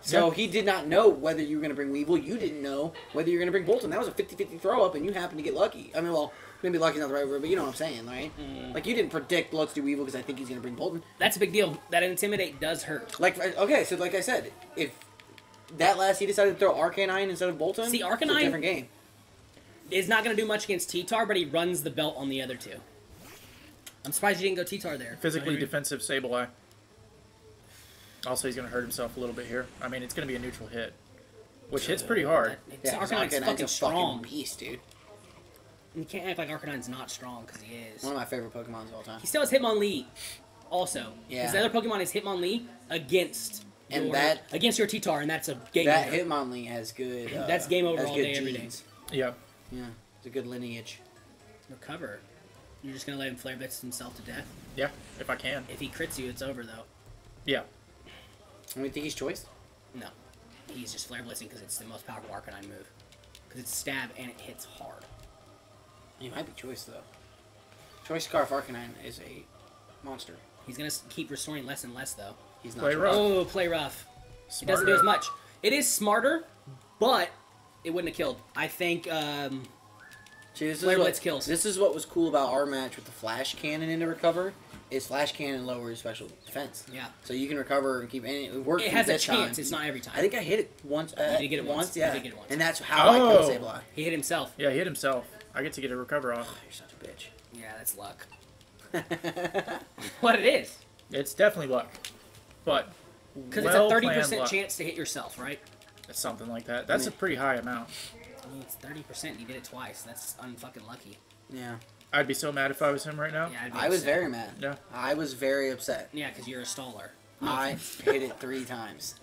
So Yeah. he did not know whether you were going to bring Weavile. You didn't know whether you were going to bring Bolton. That was a 50-50 throw up, and you happened to get lucky. I mean, well, maybe lucky's not the right word, but you know what I'm saying, right? Mm. Like you didn't predict Lux do evil because I think he's gonna bring Bolton. That's a big deal. That intimidate does hurt. Like okay, so like I said, if that last he decided to throw Arcanine instead of Bolton, See, it's a Arcanine- different game. Is not going to do much against T-Tar, but he runs the belt on the other two. I'm surprised you didn't go T-Tar there. Physically defensive Sableye. Also, he's going to hurt himself a little bit here. I mean, it's going to be a neutral hit, which hits pretty hard. It's, Yeah, Arcanine's Arcanine's fucking a strong. fucking beast, dude. You can't act like Arcanine's not strong because he is. One of my favorite Pokemons of all time. He still has Hitmonlee, also. Yeah. Because the other Pokemon is Hitmonlee against And your, that- against your T-Tar, and that's a game That over. Hitmonlee has good. Uh, That's game over all good day, every day. genes. Yeah. Yeah, it's a good lineage. Recover. You're just gonna let him flare blitz himself to death. Yeah, if I can. If he crits you, it's over though. Yeah. I mean, think he's choice. No, he's just flare blitzing because it's the most powerful Arcanine move. Because it's stab and it hits hard. He might be choice though. Choice Scarf Arcanine is a monster. He's gonna keep restoring less and less though. He's not. Play rough. Oh, play rough. It doesn't do as much. It is smarter, but it wouldn't have killed. I think. Um, See, this is Flare what, kills. This is what was cool about our match with the Flash Cannon into recover. Is Flash Cannon lowers special defense. yeah, So you can recover and keep any. It, worked it has a chance. time. It's not every time. I think I hit it once. Uh, did get it once. You Yeah, did get it once. and that's how I killed Oh. Sableye. he hit himself. Yeah, he hit himself. I get to get a recover off. Oh, you're such a bitch. Yeah, that's luck. What it is? It's definitely luck. But Because well it's a thirty percent chance to hit yourself, right? It's something like that. That's a pretty high amount. I mean, it's thirty percent. You did it twice. That's unfucking lucky. yeah, I'd be so mad if I was him right now. Yeah, I'd be I was very mad. Yeah. I was very upset. Yeah, because you're a staller. I hit it three times.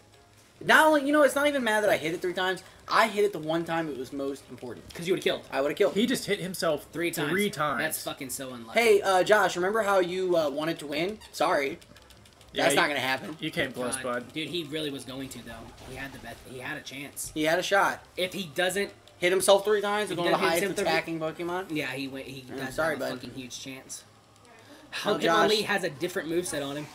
Not only, you know, it's not even mad that I hit it three times. I hit it the one time it was most important. Because you would have killed I would have killed. He just hit himself three times. Three times. That's fucking so unlucky. Hey, uh, Josh, remember how you uh, wanted to win? Sorry, Yeah, that's you- not gonna happen. You came close, God, bud. Dude, he really was going to though. He had the bet. He had a chance. He had a shot. If he doesn't, Hit himself three times with He one of the does hit highest himself attacking Pokemon. yeah, he went. He Yeah, does sorry, have a bud. fucking huge chance. Oh, Hitmonlee Josh. has a different moveset on him.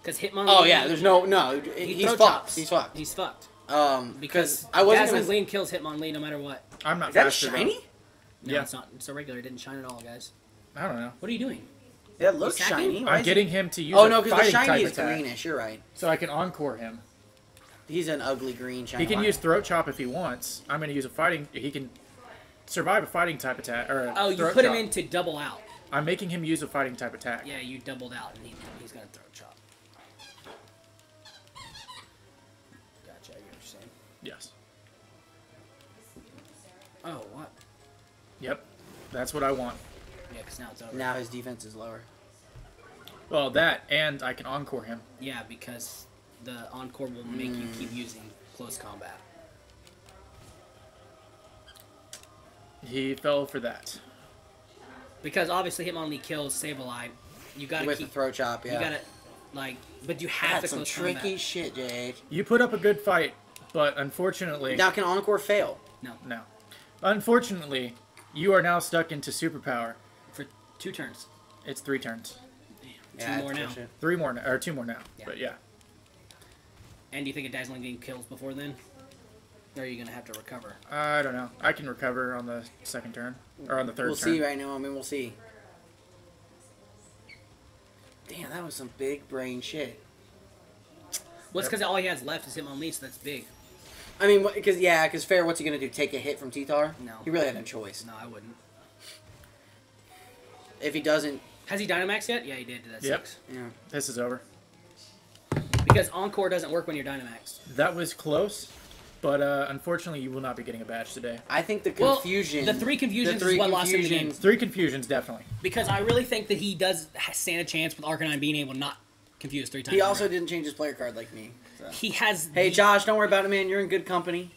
Because Hitmonlee. Oh yeah, there's no no. he He's throw fucked. chops. He's fucked. He's fucked. Um, Because because I wasn't. Dazzling Gonna, Gleam kills Hitmonlee no matter what. I'm not is that a faster though. shiny? No, Yeah. it's not. It's a regular. It didn't shine at all, guys. I don't know. What are you doing? That looks shiny. I'm getting him to use Oh a no, because the type shiny is attack, greenish. You're right. so I can encore him. He's an ugly green shiny. He can use throat chop if he wants. I'm going to use a fighting. He can survive a fighting type attack or Oh, you put chop. him in to double out. I'm making him use a fighting type attack. Yeah, you doubled out, and he, he's gonna throw a chop. Gotcha. I get what you're saying. Yes. Oh, what? Yep. That's what I want. Yeah, because now it's over. Now his defense is lower. Well, that and I can encore him. Yeah, because the encore will make you keep mm. using close combat. He fell for that. Because obviously Hitmonlee kills Sableye. You gotta with the keep. throat chop. Yeah. You gotta like, but you have That's to some close tricky combat. shit, Jade. You put up a good fight, but unfortunately, Now can Encore fail? No, no. Unfortunately, you are now stuck into superpower. for two turns. It's three turns. Two more now. Three more, n- or two more now. Yeah. But yeah. And do you think a dazzling game kills before then? Or are you gonna have to recover? I don't know. I can recover on the second turn. Or on the 3rd We'll turn. see right now. I mean, we'll see. Damn, that was some big brain shit. Well, it's because all he has left is Hitmonlee, so that's big. I mean, because yeah, because fair. What's he gonna do? Take a hit from T-Tar? No. He really had no choice. No, I wouldn't. If he doesn't, Has he Dynamax yet? Yeah, he did. That Yep. sucks. yeah. This is over. Because Encore doesn't work when you're Dynamax. That was close, but uh, unfortunately, you will not be getting a badge today. I think the Well, confusion. the three confusions the three is what lost him the game. confusions- Three confusions, definitely. Because I really think that he does stand a chance with Arcanine being able to not confuse three times. He in a also row. didn't change his player card like me. so. He has. Hey, the- Josh, don't worry about it, man. You're in good company.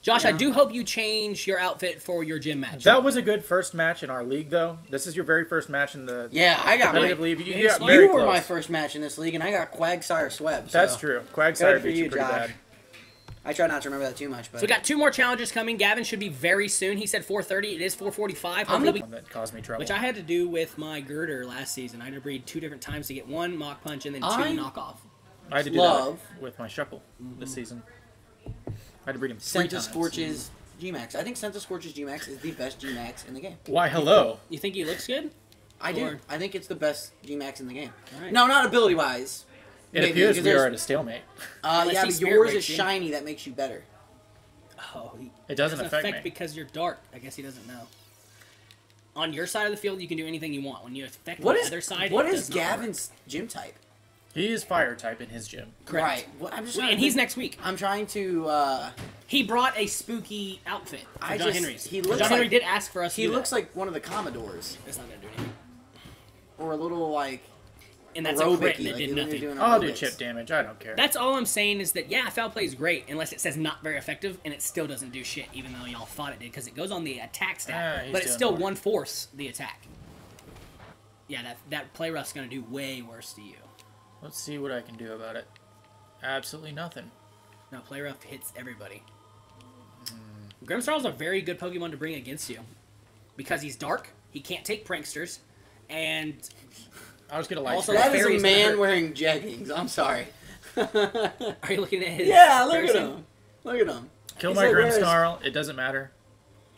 Josh, I do hope you change your outfit for your gym match. That was a good first match in our league, though. This is your very first match in the Yeah, I got my. competitive league. You, Maybe got very You were close. my first match in this league, and I got Quagsire Sweb. so That's true. Quagsire Good for beat you you, pretty Josh. bad. I try not to remember that too much, but So we got two more challenges coming. Gavin should be very soon. He said 4:30. It is 4:45. I'm Hopefully we- One that caused me trouble. Which I had to do with my Gurdurr last season. I had to breed two different times to get one Mach Punch and then two I- knockoff. I had to do love- that with my shuckle this mm-hmm. season. I had to breed him three Sent times. Scorches G-Max. I think Centiskorch's G-Max is the best G-Max in the game. Why, hello. You think he looks good? I do. Or- I think it's the best G-Max in the game. Alright. No, not ability-wise. It Maybe, appears because we are there's- at a stalemate. Uh, Unless yeah, he but spirit yours is breaks you. shiny. That makes you better. Oh, he It doesn't doesn't affect me. because you're dark. I guess he doesn't know. On your side of the field, you can do anything you want. When you affect What the is other side, What it is does not work. Gavin's gym type? He is fire type in his gym. Correct. Right. Well, I'm just Wait, trying and to he's think- next week. I'm trying to. uh He brought a spooky outfit for I John just- Henry's. he John looks Henry did ask for us. to He do looks that. like one of the Commodores, It's not gonna do anything. or a little like And that's a aerobic crit that like did when you're nothing. doing I'll do chip damage. I don't care. That's all I'm saying is that yeah, foul play is great unless it says not very effective, and it still doesn't do shit, even though y'all thought it did, because it goes on the attack stat, Ah, he's but it's doing still more. one force the attack. Yeah, that that play rough's gonna do way worse to you. Let's see what I can do about it. Absolutely nothing. Now play rough hits everybody. Grimmsnarl's a very good Pokemon to bring against you because he's dark. He can't take pranksters, and I'll just get a light Also, screen. That is a man hurt. wearing jeggings. I'm sorry. are you looking at his? yeah, look at him. Look at him. Kill He my said, "Where's-" Grimmsnarl. It doesn't matter.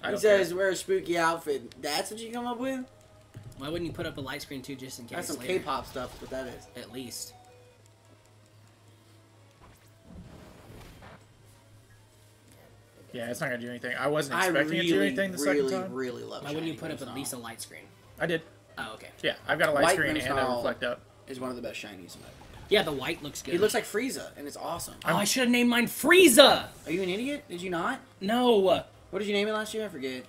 I He says, care. "Wear a spooky outfit." That's what you come up with? Why wouldn't you put up a light screen too, just in case? That's some later? K-pop stuff. but that is? At least. Yeah, it's not gonna do anything. I wasn't I expecting really, it to do anything the really, second time. really love. Why wouldn't you put up at least a light screen? I did. Oh, okay. Yeah, I've got a light White screen and a Grimmsnarl. reflect up. Is one of the best shinies. in my- Yeah, the white looks good. He looks like Frieza, and it's awesome. Oh, I should have named mine Frieza. Are you an idiot? Did you not? No, What did you name it last year? I forget.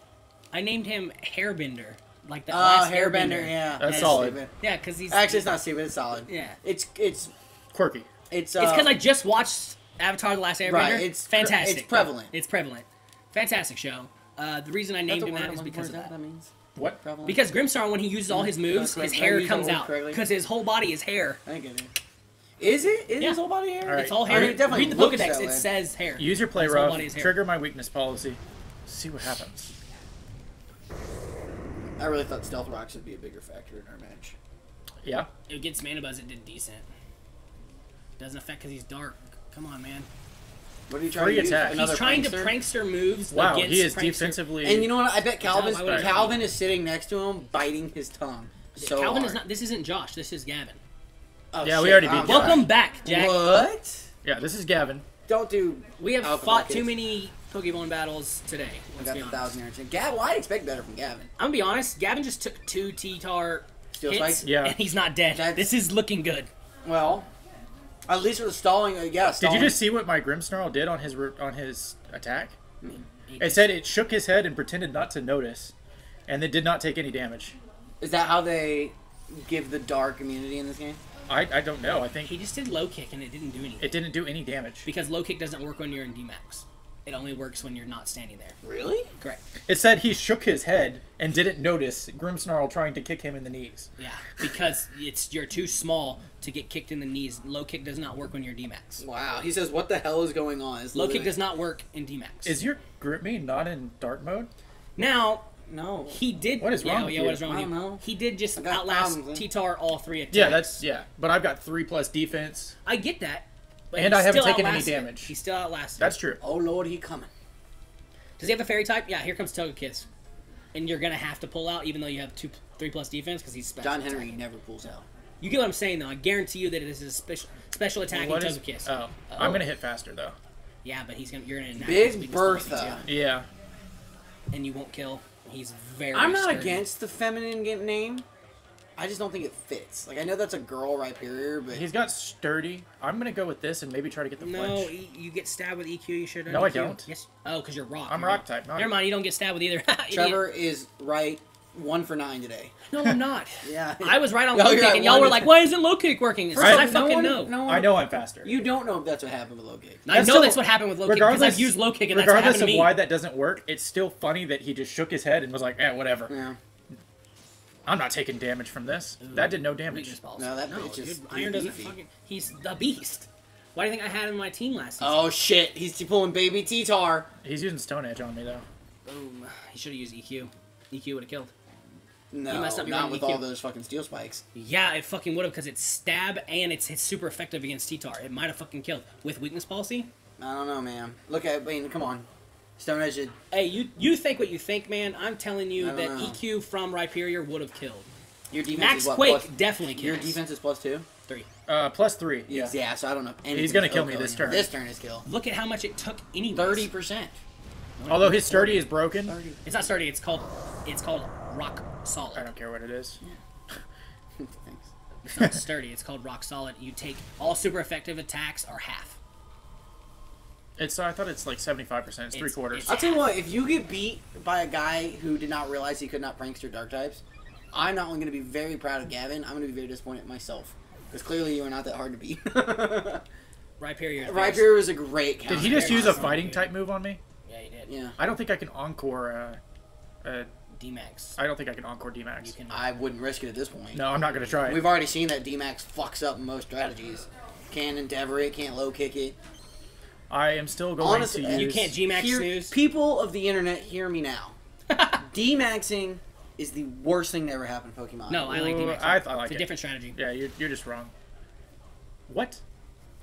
I named him Hairbender, like the Oh, last Hairbender. Yeah, That's Yeah, solid. stupid. Yeah, because he's Actually, it's not stupid. It's solid. Yeah. It's it's Quirky. it's. Uh, It's because I just watched Avatar: The Last Airbender. Right, it's pre- fantastic. it's prevalent. It's prevalent. Fantastic show. Uh, the reason I named a him word that I'm is looking because of that. That means What? prevalent. Because Grimmsnarl, when he uses all his moves, his hair comes out because his whole body is hair. I get it. Is it? Is Yeah. his whole body hair? All right. It's all I hair. mean, it definitely Read the looks Pokedex. It way. says hair. Use your play His rough. body is hair. Trigger my weakness policy. See what happens. I really thought Stealth Rocks would be a bigger factor in our match. Yeah. Against Mandibuzz, it did decent. Doesn't affect because he's dark. Come on, man. What are you trying Free to use? attack. Another he's trying prankster? to prankster moves Wow, against he is prankster. defensively. And you know what? I bet Calvin I- Calvin is sitting next to him, biting his tongue. So Calvin hard. is not. This isn't Josh. This is Gavin. Oh, Yeah, we already beat Josh. Welcome back, Jack. What? Yeah, this is Gavin. Don't do. We have Alcohol fought too many Pokemon battles today. I Let's got be the thousand year Gavin, well, I'd expect better from Gavin. I'm gonna be honest. Gavin just took two T-Tar Steel hits, spikes? Yeah. and he's not dead. That's- This is looking good. Well, at least with the stalling, uh, yeah. Did you just see what my Grimmsnarl did on his on his attack? He It said it shook his head and pretended not to notice, and it did not take any damage. Is that how they give the dark immunity in this game? I, I don't know. I think he just did low kick, and it didn't do anything. it didn't do any damage. because low kick doesn't work when you're in D-max. It only works when you're not standing there. Really? Correct. It said he shook his head and didn't notice Grimmsnarl trying to kick him in the knees. Yeah, because it's you're too small to get kicked in the knees. Low kick does not work when you're D-max. Wow. He says, "What the hell is going on?" It's Low kick does not work in D-max. Is your Grippy not in dark mode? now No. he did. What is yeah, wrong with yeah, you? what is wrong I with you? don't know. He did just outlast problems? T-Tar all three attacks. Yeah, that's yeah. But I've got three plus defense. I get that. But And I haven't taken any outlasted it. damage. He still outlasted. That's true. Oh Lord, he coming. Does he have a fairy type? Yeah. Here comes Togekiss, and you're gonna have to pull out even though you have two, three plus defense because he's special. John attack. Henry never pulls out. You get what I'm saying though. I guarantee you that this is a special special attacking What is? Togekiss. Oh, I'm gonna hit faster though. Yeah, but he's gonna you're gonna Big speed Bertha. Yeah. and you won't kill. He's very. I'm not sturdy. against the feminine name. I just don't think it fits. Like I know that's a girl Rhyperior, but He's got sturdy. I'm gonna go with this and maybe try to get the No, flinch. e- you get stabbed with EQ. You should. have No, I don't. Yes. Oh, because you're rock. I'm You're rock type, not- Never mind. You don't get stabbed with either. Trevor is right. One for nine today. No, I'm not. Yeah. I was right on low kick, and y'all were like, "Why isn't low kick working?" It's First I fucking no one, know. No one, I know I'm faster. You don't know if that's what happened with low kick. I That's know still- that's what happened with low kick because I've used low kick, and that's what regardless happened to of me. why that doesn't work, it's still funny that he just shook his head and was like, "Eh, whatever. Yeah. I'm not taking damage from this. That did no damage." Weakness balls. No, that no, bitch dude, he's Iron doesn't beefy. fucking. He's the beast. Why do you think I had him on my team last season? Oh shit! He's pulling baby T-Tar. He's using Stone Edge on me though. Boom. He should have used EQ. EQ would have killed. No, messed up your not with EQ. all those fucking steel spikes. Yeah, it fucking would have because it's stab and it's, it's super effective against T-Tar. It might have fucking killed with weakness policy. I don't know, man. Look at, I mean, come on. Stone Edge did. Hey, you you think what you think, man. I'm telling I you don't that know. EQ from Rhyperior would have killed. Your defense Max is what, Quake plus- definitely kills. Your defense is plus two. three. Uh, plus three. Yeah. Yeah, so I don't know. anything gonna kill me killing this him. turn. This turn is kill. Look at how much it took anyways. Thirty percent. Although his sturdy is broken, Thirty. It's not sturdy. It's called it's called rock solid. I don't care what it is. Thanks. It's not sturdy. It's called rock solid. You take all super effective attacks are half. It's I thought it's like seventy five percent. It's three It's- quarters. it's- I'll tell you what. If you get beat by a guy who did not realize he could not prankster dark types, I'm not only going to be very proud of Gavin. I'm going to be very disappointed in myself because clearly you are not that hard to beat. Rhyperior. is Right very- here was a great. Did he just use a awesome. fighting type move on me? Yeah, he did. Yeah, I don't think I can encore. Uh, uh, D-Max. I don't think I can encore You D-Max. can. I wouldn't risk it at this point. No, I'm not gonna try it. We've already seen that D-Max fucks up most strategies. Can't endeavor it, can't low kick it. I am still going Honestly, to use. you can't G-Max Hear- snooze. People of the internet, hear me now. D-Maxing is the worst thing that ever happened to Pokemon. No, I like Ooh, D-Max. I- I like it's a different strategy. Yeah, you're, you're just wrong. What?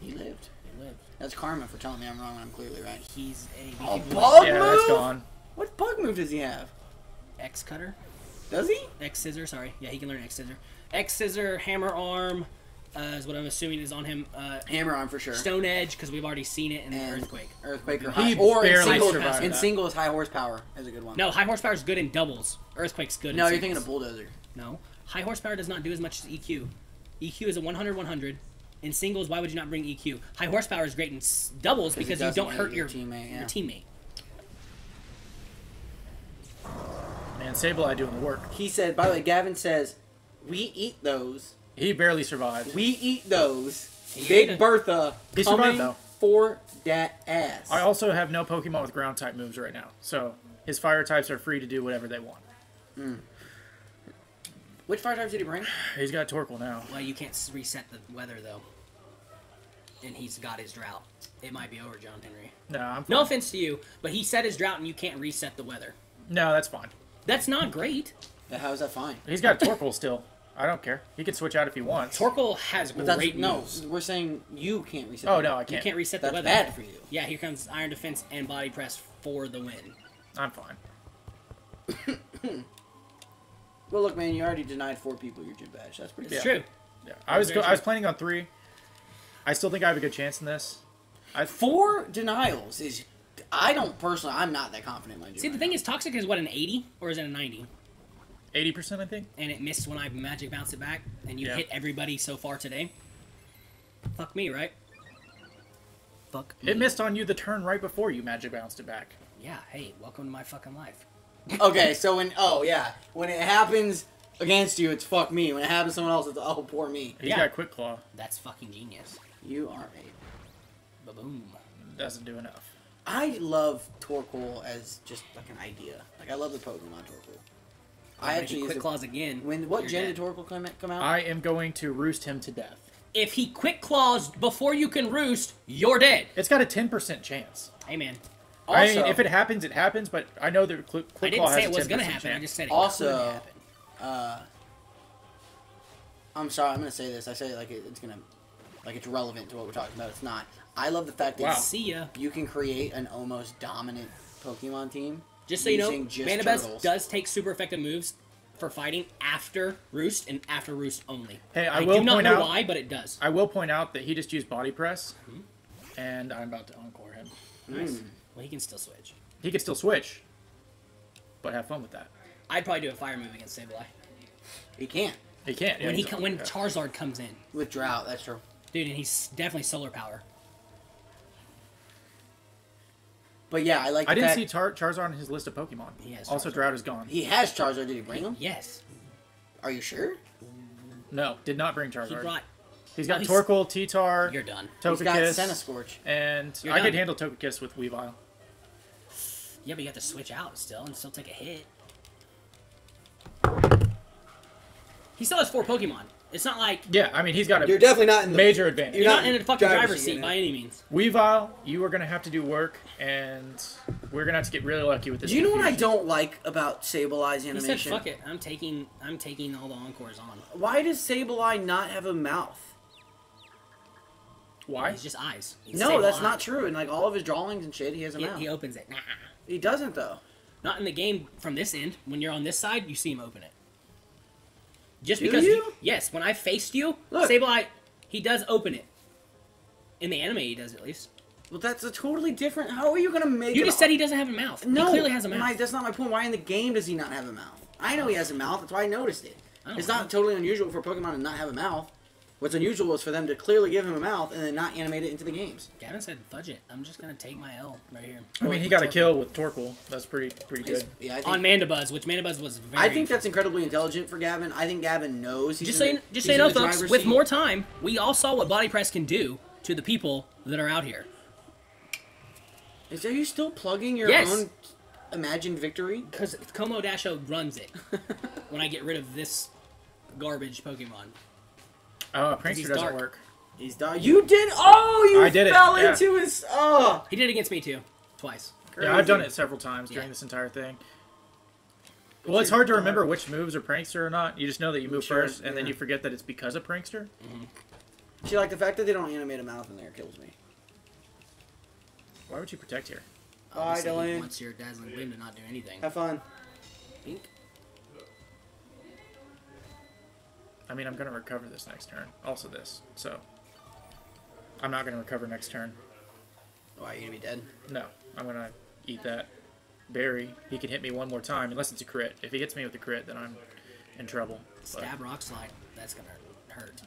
He lived. He lived. That's karma for telling me I'm wrong when I'm clearly right. He's a can- bug yeah, move? that's gone. What bug move does he have? X cutter. Does he? X scissor. Sorry. Yeah, he can learn X scissor. X scissor, hammer arm, uh, is what I'm assuming is on him. Uh, Hammer arm for sure. Stone edge because we've already seen it in And earthquake. Earthquake or high. Or in singles, in singles, high horsepower is a good one. No, high horsepower is good in doubles. Earthquake's good. No, in you're thinking of bulldozer. No, high horsepower does not do as much as EQ. EQ is a 100 100. In singles, why would you not bring EQ? High horsepower is great in s- doubles because you don't hurt your your, teammate, yeah. your teammate. Man, Sableye doing the work. He said. By the way, Gavin says, "We eat those. He barely survived. We eat those. He Big. Bertha He coming survived, though. for that ass." I also have no Pokemon with ground type moves right now, so his fire types are free to do whatever they want. Hmm. Which fire types did he bring? He's got Torkoal now. Well, you can't reset the weather though. And he's got his drought. It might be over, John Henry. No, I'm No offense to you, but he set his drought and you can't reset the weather. No, that's fine. That's not great. Yeah, How is that fine? He's got Torkoal still. I don't care. He can switch out if he wants. Torkoal has But that's great no. moves. We're saying you can't reset. Oh the- no, I You can't. can't reset That's the weather. bad for you. Yeah, here comes Iron Defense and Body Press for the win. I'm fine. Well, look, man, you already denied four people your gym badge. That's pretty. It's good. true. Yeah, I was Very go- I was planning on three. I still think I have a good chance in this. I Four denials is. I don't personally. I'm not that confident in my gym. See, the thing now. is, Toxic is what, an 80? Or is it a 90? Eighty percent, I think. And it missed when I magic bounced it back, and you Yeah. hit everybody so far today? Fuck me, right? Fuck me. It missed on you the turn right before you magic bounced it back. Yeah, hey, welcome to my fucking life. Okay, so when oh yeah, when it happens against you, it's fuck me. When it happens to someone else, it's oh poor me. He's Yeah. got quick claw. That's fucking genius. You are a. Ba-boom. Doesn't do enough. I love Torkoal as just like an idea. Like I love the Pokemon Torkoal. I actually quick claws again. when what you're gen Torkoal come, come out? I am going to roost him to death. If he quick claws before you can roost, you're dead. It's got a ten percent chance. Hey man, I mean, if it happens, it happens. But I know that quick, I didn't say has it a was 10% gonna happen. I chance. just said it Also- could happen. uh, I'm sorry, I'm gonna say this. I say it like it, it's gonna, like it's relevant to what we're talking about. It's not. I love the fact that Wow. See ya. you can create an almost dominant Pokemon team. Just so you know, using just Manabest turtles. does take super effective moves for fighting after Roost and after Roost only. Hey, I I will do not point know out- why, but it does. I will point out that he just used body press, and I'm about to encore him. Nice. Mm. Well, he can still switch. He can still switch, but have fun with that. I'd probably do a fire move against Sableye. He can't He can't. When yeah, he he's- co- when. Charizard comes in, with drought. That's true. dude, and he's definitely solar power. But yeah, I like. I didn't fact see Char- Charizard on his list of Pokemon. He has also, Drought is gone. he has Charizard. Did he bring him? Yes, Are you sure? No, did not bring Charizard. he Charizard. brought. he's got Oh, he's- Torkoal, T-Tar, You're done. He's got Togekiss, Centiskorch. and You're I could done. handle Togekiss with Weavile. Yeah, but you have to switch out still and still take a hit. He still has four Pokemon. It's not like Yeah, I mean he's got a You're definitely not in the major advantage. you're, You're not, not in a fucking driver's driver's seat, seat by any means. Weavile, you are gonna have to do work, and we're gonna have to get really lucky with this. Do you know what I confusion. don't like about Sableye's He animation? said, "Fuck it, I'm taking, I'm taking all the encores on." Why does Sableye not have a mouth? Why? He's just eyes. He's No, that's eye. not true. In like all of his drawings and shit, he has a He, mouth. he opens it. Nah. He doesn't though. Not in the game from this end. When you're on this side, you see him open it. Just Do because you? yes, when I faced you, Look. Sableye, he does open it. In the anime, he does at least. Well, that's a totally different. How are you gonna make? You just all- said he doesn't have a mouth. No, he clearly has a mouth. My, that's not my point. Why in the game does he not have a mouth? I know he has a mouth. That's why I noticed it. I It's know. not totally unusual for Pokemon to not have a mouth. What's unusual is for them to clearly give him a mouth and then not animate it into the games. Gavin said, "Fudge it. I'm just gonna take my L right here." I mean, he got a kill with Torkoal. That's pretty pretty good. Yeah, I think, on Mandibuzz, which Mandibuzz was very. I think that's incredibly intelligent for Gavin. I think Gavin knows. He's just in so the- just he's so you in know, the folks. driver's With more time, we all saw what body press can do to the people that are out here. Is are you still plugging your Yes. own imagined victory? Because Como Dasho runs it. when I get rid of this garbage Pokemon, Oh, he's Prankster doesn't dark. work. He's done. You did. Oh, you I did it, fell yeah. into his. Oh, he did it against me too, twice. Yeah, I've done it several times during Yeah. this entire thing. Well, it's hard to remember which moves are Prankster or not. You just know that you move Sure, first, and then you forget that it's because of Prankster. Mm-hmm. See, like the fact that they don't animate a mouth in there kills me. Why would you protect here? Bye, Obviously, he Dylan. wants your dazzling gleam to not do anything. Have fun. I mean, I'm going to recover this next turn. Also this. So, I'm not going to recover next turn. Why are you gonna be dead? No, I'm going to eat that berry. He can hit me one more time, unless it's a crit. If he hits me with a crit, then I'm in trouble. But, Stab rock slide. That's gonna hurt.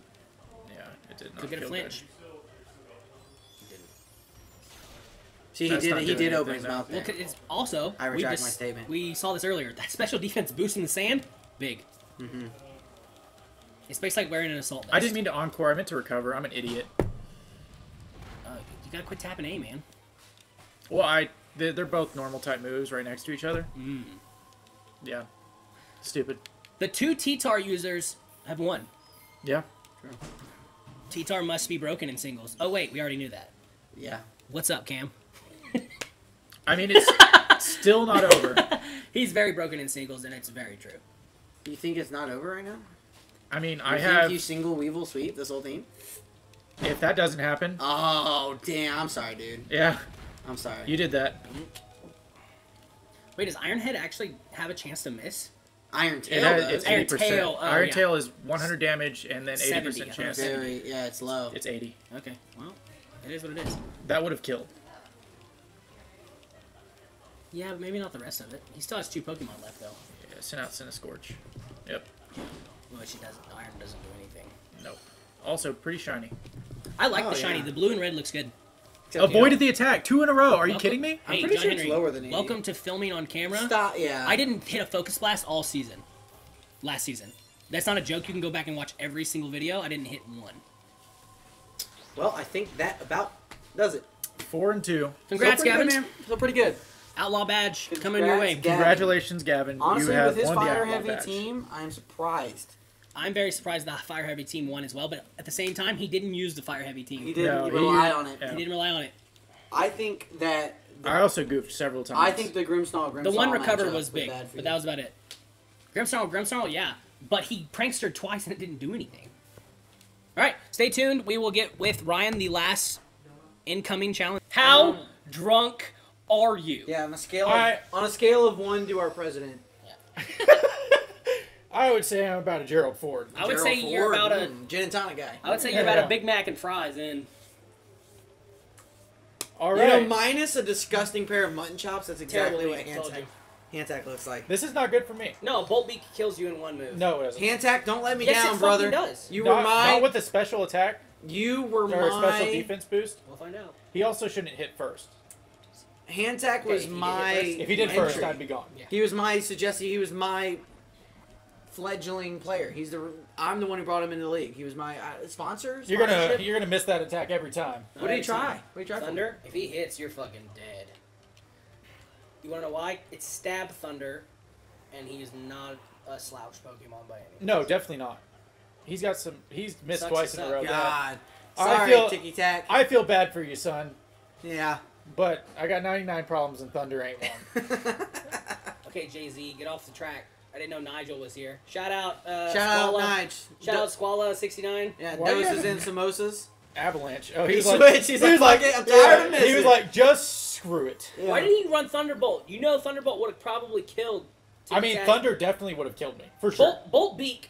yeah, it did not Could get a flinch. good. Didn't. See, he That's did. He did open his mouth Well, it's also. I we retract just- my statement. We saw this earlier. That special defense boost in the sand, big. Mm-hmm. It's basically like wearing an assault vest. I didn't mean to encore. I meant to recover. I'm an idiot. Uh, you gotta quit tapping A, man. Well, I they're, they're both normal type moves right next to each other. Mm. Yeah. Stupid. The two T-Tar users have won. Yeah. T-Tar must be broken in singles. Oh wait, we already knew that. Yeah. What's up, Cam? I mean, it's still not over. He's very broken in singles, and it's very true. You think it's not over right now? I mean, You I think have. you single Weavile sweep this whole team? If that doesn't happen, Oh damn! I'm sorry, dude. yeah, I'm sorry. you did that. Wait, does Ironhead actually have a chance to miss? Iron It Tail. has, it's Iron eighty percent. Tail, oh, Iron yeah. Tail is one hundred damage and then eighty 70, percent I chance. thought it was Very. Yeah, it's low. It's eighty. Okay, well, it is what it is. That would have killed. Yeah, but maybe not the rest of it. He still has two Pokemon left, though. Yeah, send out Scorch. Yep. Well, she doesn't. Iron doesn't do anything. Nope. Also pretty shiny. I like Oh, the shiny. yeah. The blue and red looks good. Except, Avoided know, the attack two in a row. Are you kidding me? I'm Hey, pretty John sure it's Henry, lower than 80. Welcome to filming on camera. Stop. Yeah. I didn't hit a focus blast all season. Last season. That's not a joke. You can go back and watch every single video. I didn't hit one. Well, I think that about does it. Four and two. Congrats, Still Gavin. good, man. Still pretty good. Outlaw badge coming your way. Gavin. Congratulations, Gavin. Honestly, you have with his fire heavy badge. team, I'm surprised. I'm very surprised the fire heavy team won as well, but at the same time, he didn't use the fire heavy team. He didn't No, he- rely on it. yeah. He didn't rely on it. I think that. I also goofed several times. I think the Grimstall Grimstall The one recover matchup was big, bad for but that was about it. Grimsnarl, Grimsnarl, yeah. But he prankstered twice and it didn't do anything. All right, stay tuned. We will get with Ryan the last incoming challenge. How um, drunk are you? Yeah, on a scale I- of, on a scale of one to our president. I would say I'm about a Gerald Ford. I would Gerald say you're about a. mm, gin and tonic guy. I would say you're about a Big Mac and fries, and All You know, minus a disgusting pair of mutton chops, that's exactly Terrible what week, hand told tack, hand tack looks like. this is not good for me. no, Bolt Beak kills you in one move. No, it doesn't. Hand tack, don't let me Yes, it down, fucking brother. does. You not, were my, not with a special attack you were or my. special defense boost. We'll find out. He also shouldn't hit first. Hand tack was Okay, if he did my. first- If he did first. I'd be gone. Yeah. He was my suggested. He was my fledgling player. He's the. I'm the one who brought him into the league. He was my uh, sponsor. You're gonna you're gonna miss that attack every time. What did he try? What did he try? for? Thunder. If he hits, you're fucking dead. You wanna know why? It's Stab Thunder, and he is not a slouch Pokemon by any means. No, definitely not. He's got some. He's missed Sucks twice in a row. Yeah. God. I Sorry, feel- ticky tack. I feel bad for you, son. yeah. But I got 99 problems and Thunder ain't one. Okay, Jay Z, get off the track. I didn't know Nigel was here. Shout out, uh, Shout out, Squalla. Nige. Shout out, Squalla69. Yeah, Why you doses and samosas. Avalanche. Oh, he, He was like, switched. He's he like, was like, "Fuck I'm tired of he was like, just screw it. Yeah. Why didn't he run Thunderbolt? You know Thunderbolt would have probably killed. I mean, Tic-Tac. Thunder definitely would have killed me for sure. Bolt, Bolt Beak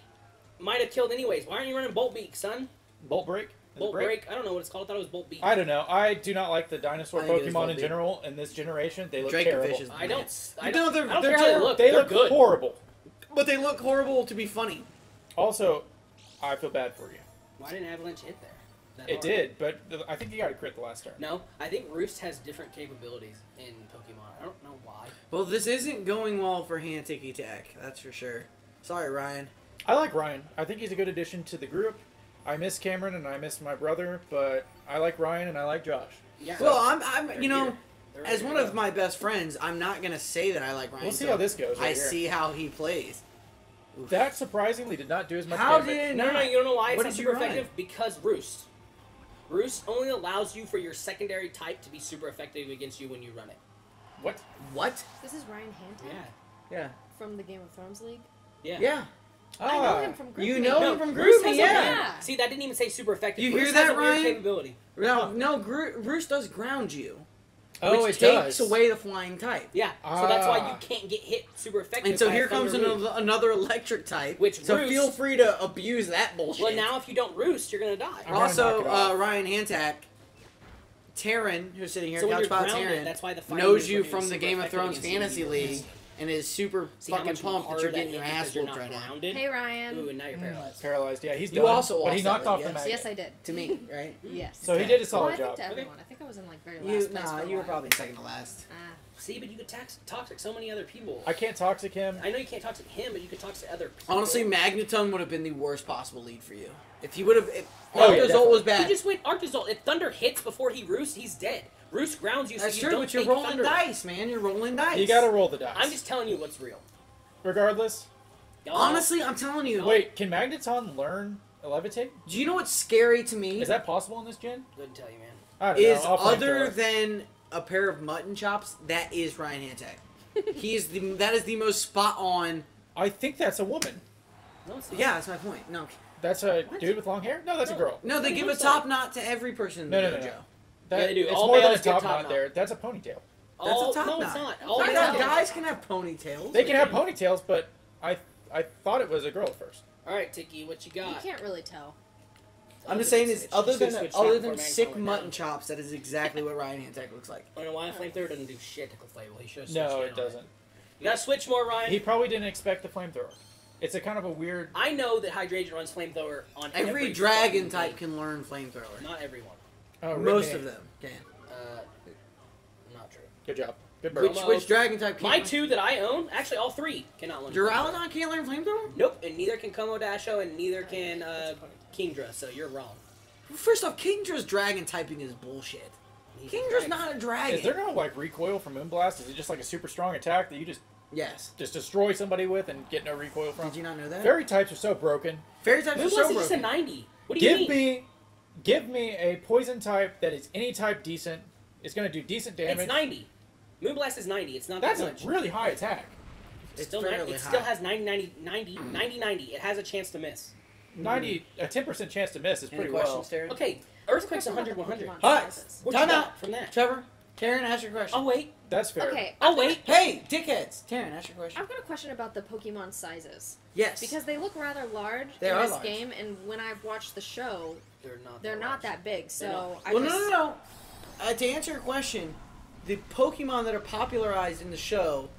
might have killed anyways. Why aren't you running Bolt Beak, son? Bolt break. Is Bolt break? I don't know what it's called. I thought it was Bolt Beak. I don't know. I do not like the dinosaur I think it is Pokemon in general in this generation. They look Dracovish terrible. is- I don't. s- I You don't, know, they're- I don't they're care how they look. They They're look good. horrible. But they look horrible to be funny. Also, I feel bad for you. Why didn't Avalanche hit there? That It hard? did, but th- I think you got a crit the last turn. No, I think Roost has different capabilities in Pokemon. I don't know why. Well, this isn't going well for Hand Tiki Tack. That's for sure. Sorry, Ryan. I like Ryan. I think he's a good addition to the group. I miss Cameron and I miss my brother, but I like Ryan and I like Josh. Yeah. Well, I'm, I'm, you know, here. They're as one to of my best friends, I'm not gonna say that I like Ryan. We'll see so how this goes right I here. see how he plays. That surprisingly did not do as much How damage. did it No, no, no, not? you don't know why it's What not did you super run? effective? Because Roost. Roost only allows you for your secondary type to be super effective against you when you run it. What? What? This is Ryan Hanton Yeah. Yeah. from the Game of Thrones League. Yeah. Yeah. I know Ah. him from Group You know No, him from Roost Groovy, has a yeah. Yeah. See, that didn't even say super effective. You Roost hear has that, a weird Ryan? capability. No, no, Gro- Roost does ground you, Oh, which it takes does. away the flying type. Yeah. So that's why Ah. you can't get hit super effective. And so by a here comes Thunder Roost. another, another electric type. Which so Roost- feel free to abuse that bullshit. Well, now if you don't roost, you're gonna die. I'm gonna knock also, it off. uh, Ryan Hantak, Taryn, who's sitting here, So when Couch you're Pot grounded, Taryn, that's why the fighting knows you from the Game of Thrones Fantasy you. League and is super See fucking pumped that you're getting your ass you're whooped not right now. Hey Ryan. Ooh, and now you're paralyzed. Paralyzed. Yeah, he's done. You done. also but he knocked that off the yes. magnet. Yes, I did. To me, right? Yes. So he Okay. did a Well, solid I think job. to everyone. I think I was in like very last You, place nah, for a you were while. probably second to last. Ah. See, but you could tax, toxic so many other people. I can't toxic him. I know you can't toxic him, but you could toxic other people. Honestly, Magneton would have been the worst possible lead for you. If he would have, if Oh, yeah, Arctozolt was bad. he just went Arctozolt. If Thunder hits before he roosts, he's dead. Roost grounds you, so you true, don't but you're take rolling Thunder. dice, man. You're rolling dice. You gotta roll the dice. I'm just telling you what's real. Regardless. Y'all- Honestly, I'm telling you. Wait, can Magneton learn levitate? Do you know what's scary to me? Is that possible in this gen? couldn't tell you, man. I don't is know. Other than a pair of mutton chops, that is Ryan Hantak. he is the that is the most spot on. I think that's a woman. No, it's not. Yeah, that's my point. No, That's a What? dude with long hair? No, that's a girl. no, they give a top knot to every person in No, the no, no, dojo. No. That, Yeah, they do. It's All more than a males top top knot knot. there. That's a ponytail. That's All, a top no, knot. it's not. All I thought guys can have ponytails. They can have can. ponytails, but I I thought it was a girl at first. All right, Tiki, what you got? You can't really tell. I'm just saying is other than other than sick mutton went chops, that is exactly what Ryan Hantak looks like. I don't know why a flamethrower doesn't do shit to Clefable. He should. No, it doesn't. You gotta switch more, Ryan. He probably didn't expect the flamethrower. It's a kind of a weird. I know that Hydreigon runs flamethrower on Every, every dragon type league. can learn flamethrower. Not everyone. Oh, Most Ridney. of them can. Uh, not true. Good job. Good Which which dragon type can My learn- two that I own, actually all three cannot learn. Duraludon can't learn flamethrower? Nope, and neither can Komodasho, and neither can uh, Kingdra. So you're wrong. First off, Kingdra's dragon typing is bullshit. He's Kingdra's dragon. not a dragon. Is there no like recoil from Moonblast? Is it just like a super strong attack that you just Yes. just destroy somebody with and get no recoil from? Did you not know that? Fairy types are so broken. Fairy types are Moonblast so is just a broken. 90. What do you Give mean? me, give me a poison type that is any type decent. It's gonna do decent damage. It's 90. Moonblast is 90. It's not That's that a much. really high attack. It's It's still fairly 90, it high. still has 90, 90, 90, 90, 90. It has a chance to miss. Ninety, a ten percent chance to miss is Any pretty questions, well. Taryn? Okay, Earthquake's Question about 100, the 100. Pokemon Hi. sizes. What Time you out. got from that? Trevor, Taryn, ask your question. Oh, wait. That's fair. Okay. Oh, I've got a- wait. Hey, dickheads. Taryn, ask your question. I've got a question about the Pokemon sizes Yes. because they look rather large They in are this large. game, and when I've watched the show, They're not they're that not large. that big. So not. I well, just, no, no, no. Uh, to answer your question, the Pokemon that are popularized in the show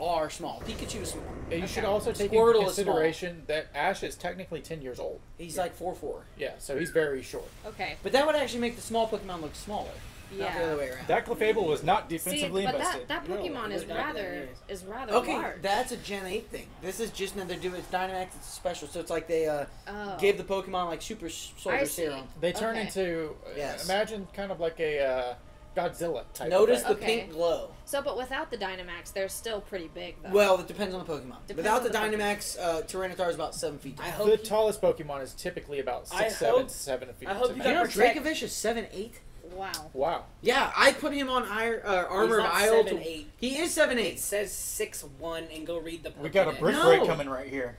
are small. Pikachu is small. And you should also take Squirtle into consideration that Ash is technically ten years old. He's like four four. Yeah, so he's very short. Okay. But that would actually make the small Pokemon look smaller. Not the other Yeah. way around. That Clefable was not defensively See, but invested. that, that Pokemon it is would not that rather is rather Okay, large. that's a Gen 8 thing. This is just another do it's Dynamax, it's special. So it's like they uh, oh. gave the Pokemon like super soldier serum. They turn Okay. into uh, Yes. imagine kind of like a uh, Godzilla type. Notice the. Okay. pink glow. So, but without the Dynamax, they're still pretty big though. Well, it depends on the Pokemon. Depends Without the the Dynamax, uh, Tyranitar is about seven feet I tall. hope the you- tallest Pokemon is typically about I seven, hope- seven feet. I hope you Do you max. know got Dracovish is seven eight? Wow. Wow. Yeah, I put him on Ir- uh, Armor He's of not Isle. 7'8". To, he is seven It eight. says 6'1", and go read the We got a Pokédex. brick No. break coming right here.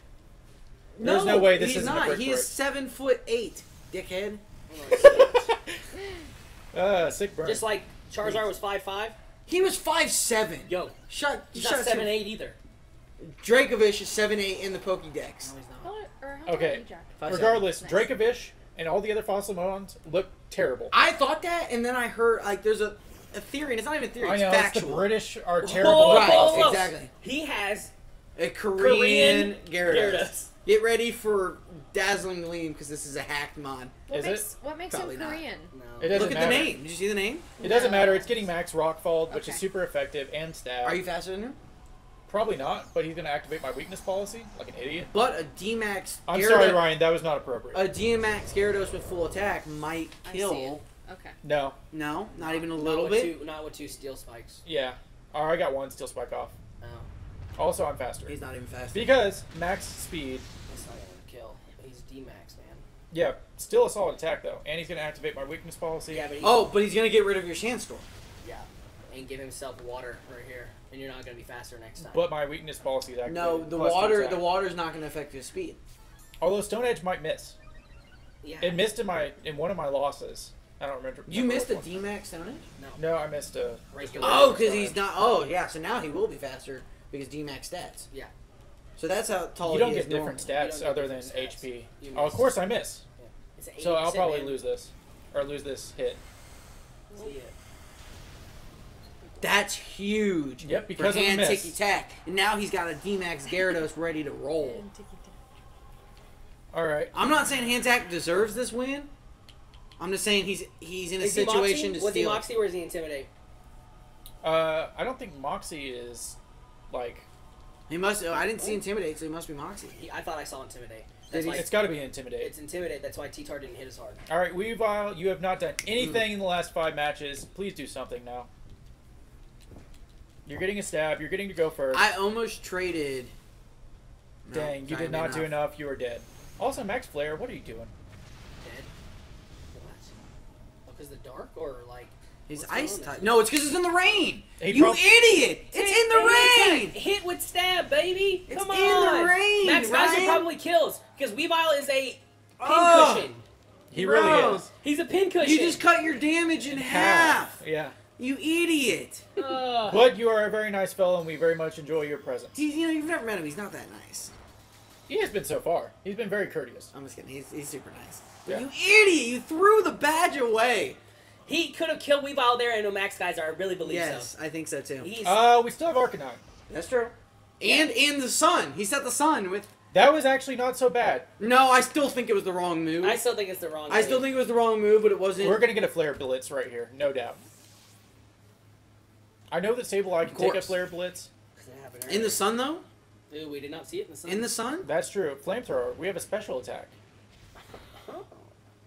There's no way this he's isn't a not. brick he break. is seven foot eight, dickhead. Uh, sick burn. Just like Charizard was five five. He was five seven. Yo, Shut. he's shut not seven to- eight either. Dracovish is seven eight in the Pokédex. No, he's not. How- or Okay. tall are you, Jack? Five, seven. Regardless, Nice. Dracovish and all the other fossil mons look terrible. I thought that, and then I heard like there's a, a theory, and it's not even a theory. I It's know it's factual. the British are terrible. whoa, Right, whoa, whoa. exactly. He has A Korean, Korean Gyarados. Gyarados. Get ready for dazzling gleam because this is a hacked mod. What Is makes what makes Probably him not. Korean? No. It doesn't Look at matter. the name. Did you see the name? It doesn't matter. It's getting Max Rockfall, which is super effective and stab. Are you faster than him? Probably not, but he's going to activate my weakness policy like an idiot. But a D-Max I'm Gyarados, sorry, Ryan. That was not appropriate. a D-Max Gyarados with full attack might I see kill. Okay. no. No, not even a Not little bit. Two, not with two steel spikes. Yeah. Oh, I got one steel spike off. No, Also, I'm faster. He's not even fast. Because max speed. that's not gonna kill. He's D max, man. Yeah, still a solid attack though, and he's going to activate my weakness policy. Yeah, but Oh, but he's gonna get rid of your Sandstorm. yeah, and give himself water right here, and you're not gonna be faster next time. But my weakness policy is actually No, the water. attack. The water's not gonna affect his speed. Although Stone Edge might miss. yeah, It missed in my in one of my losses. I don't remember. You missed a which one. D-Max Stone Edge? no No, I missed a. regular. Oh, because he's not. Oh, yeah. So now he will be faster because D-Max stats. Yeah. So that's how tall You don't he is get different normally. Stats don't other than stats. HP. Oh, of course I miss. It's So I'll probably man. lose this, or lose this hit. See it. That's huge. Yep, because for of hand miss. ticky tack. And now he's got a D-Max Gyarados ready to roll. All right. I'm not saying hand tack deserves this win. I'm just saying he's he's in a Is he situation Moxie? to Was he steal. it. Moxie or is he Intimidate? Uh, I don't think Moxie is like. He must. Oh, I didn't see intimidate, so he must be Moxie. He, I thought I saw Intimidate. That's why It's got to be intimidate. it's Intimidate. That's why T-Tar didn't hit as hard. All right, Weavile, you have not done anything in the last five matches. Please do something now. You're getting a stab. You're getting to go first. I almost traded. No, Dang, you did not do enough. You were dead. Also, Max Flare, what are you doing? Dead. What? Because the dark or like. His What's ice type. No, it's because it's in the rain. He you idiot! It's in the rain. Hit with stab, baby. It's Come in the on. rain, Max Geyser probably kills because Weavile is a pin Oh. cushion. He Bro. really is. He's a pin cushion. You just cut your damage in half. Yeah. You idiot. Ugh. But you are a very nice fellow, and we very much enjoy your presence. He's you know you've never met him. He's not that nice. He has been so far. He's been very courteous. I'm just kidding. He's, he's super nice. Yeah. You idiot! You threw the badge away. He could have killed Weavile there, and no Max Geyser. I really believe Yes, so. I think so too. He's Uh, we still have Arcanine. That's true. And and the sun. He set the sun with. That was actually not so bad. No, I still think it was the wrong move. I still think it's the wrong. I still think it was the wrong move, but it wasn't. We're gonna get a Flare Blitz right here, no doubt. I know that Sableye can take a course. Flare Blitz. Does it happen in the sun though. Ooh, we did not see it in the sun. In the sun. That's true. Flamethrower. We have a special attack. Oh,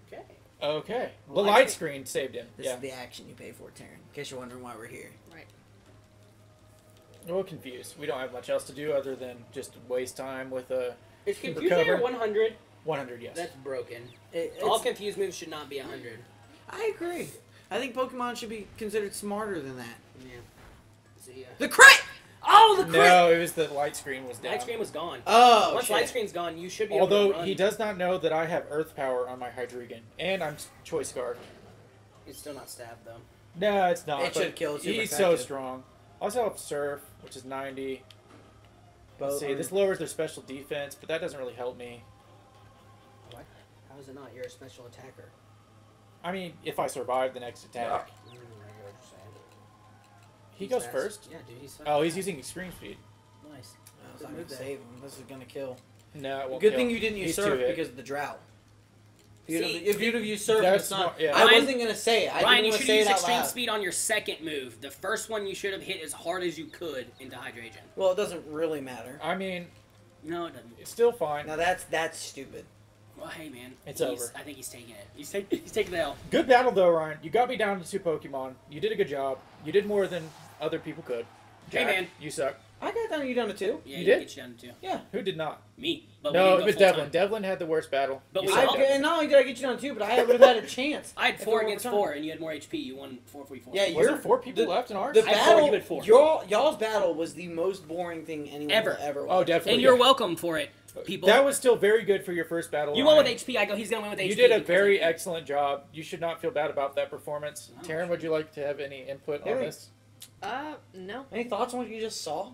okay. Okay. The Well, I light think- screen saved him. This yeah. is the action you pay for, Taryn. In case you're wondering why we're here. Right. A little confused. We don't have much else to do other than just waste time with a Is Keep Confuse Ray 100? 100. Yes. That's broken. It- All it's- confused moves should not be 100. I agree. I think Pokemon should be considered smarter than that. Yeah. See ya. The crit! Oh, the crit! no, it was the light screen was down. Light screen was gone. Oh, Once shit. light screen's gone, you should be able to Although he does not know that I have Earth Power on my Hydreigon, and I'm Choice Guard. He's still not stabbed though. No, it's not. It but should kill, it's super He's so effective. strong. I also have Surf, which is 90. Let's see, this lowers their special defense, but that doesn't really help me. What? How is it not? You're a special attacker. I mean, if I survive the next attack. Mm, I get what you're saying. He goes fast. first? Yeah, dude, he's Oh, he's using Extreme Speed. nice. Oh, I was not gonna save him. This is gonna kill. No, it won't Good kill. thing you didn't He's usurp too hit. because of the drought. If you'd, See, have, if you'd have usurped That's the sun, smart, yeah. I Ryan- wasn't gonna say it. I Ryan, you didn't want should say use extreme loud. speed on your second move. The first one you should have hit as hard as you could into Hydreigon. Well, it doesn't really matter. I mean, No, it doesn't. it's still fine. Now that's that's stupid. Well, hey man, It's he's, over. I think he's taking it. He's taking. He's taking the L. Good battle though, Ryan. You got me down to two Pokemon. You did a good job. You did more than other people could. hey man, you suck. I got down. You down to two? Yeah, You you did? Get you down to two. Yeah. Who did not? Me, but no, it was Devlin. time. Devlin had the worst battle. But we suck, all- I, and not only did I get you down to two, but I would have had a chance. I had four it were against time. four, and you had more HP. You won four, three, four. Yeah, Was you're there four people the- left in ours? The I had battle, you had four. y'all, y'all's battle was the most boring thing anyone Ever. will ever Oh, definitely. and you're yeah. welcome for it. people. That was still very good for your first battle. you won with. HP. I go. He's gonna win with HP. You did a very excellent job. You should not feel bad about that performance. Oh, Taryn, would you like to have any input on this? Uh, no, Any thoughts on what you just saw?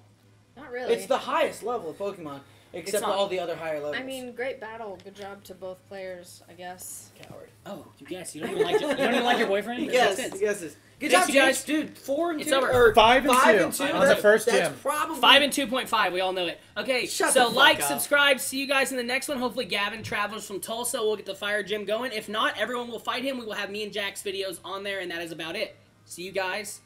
not really. It's the highest level of Pokemon, except not- all the other higher levels. I mean, great battle. Good job to both players, I guess. coward. Oh, you guess you don't even like your, you don't even like your boyfriend. Yes, That's it. yes, yes. Good Thanks, job, you guys. guys. Dude, four and It's two, over. or Five and five two and two on That- the first that's gym. Probably Five and two point five. We all know it. Okay, Shut so like, up. subscribe. See you guys in the next one. Hopefully, Gavin travels from Tulsa. We'll get the fire gym going. If not, everyone will fight him. We will have me and Jack's videos on there, and that is about it. See you guys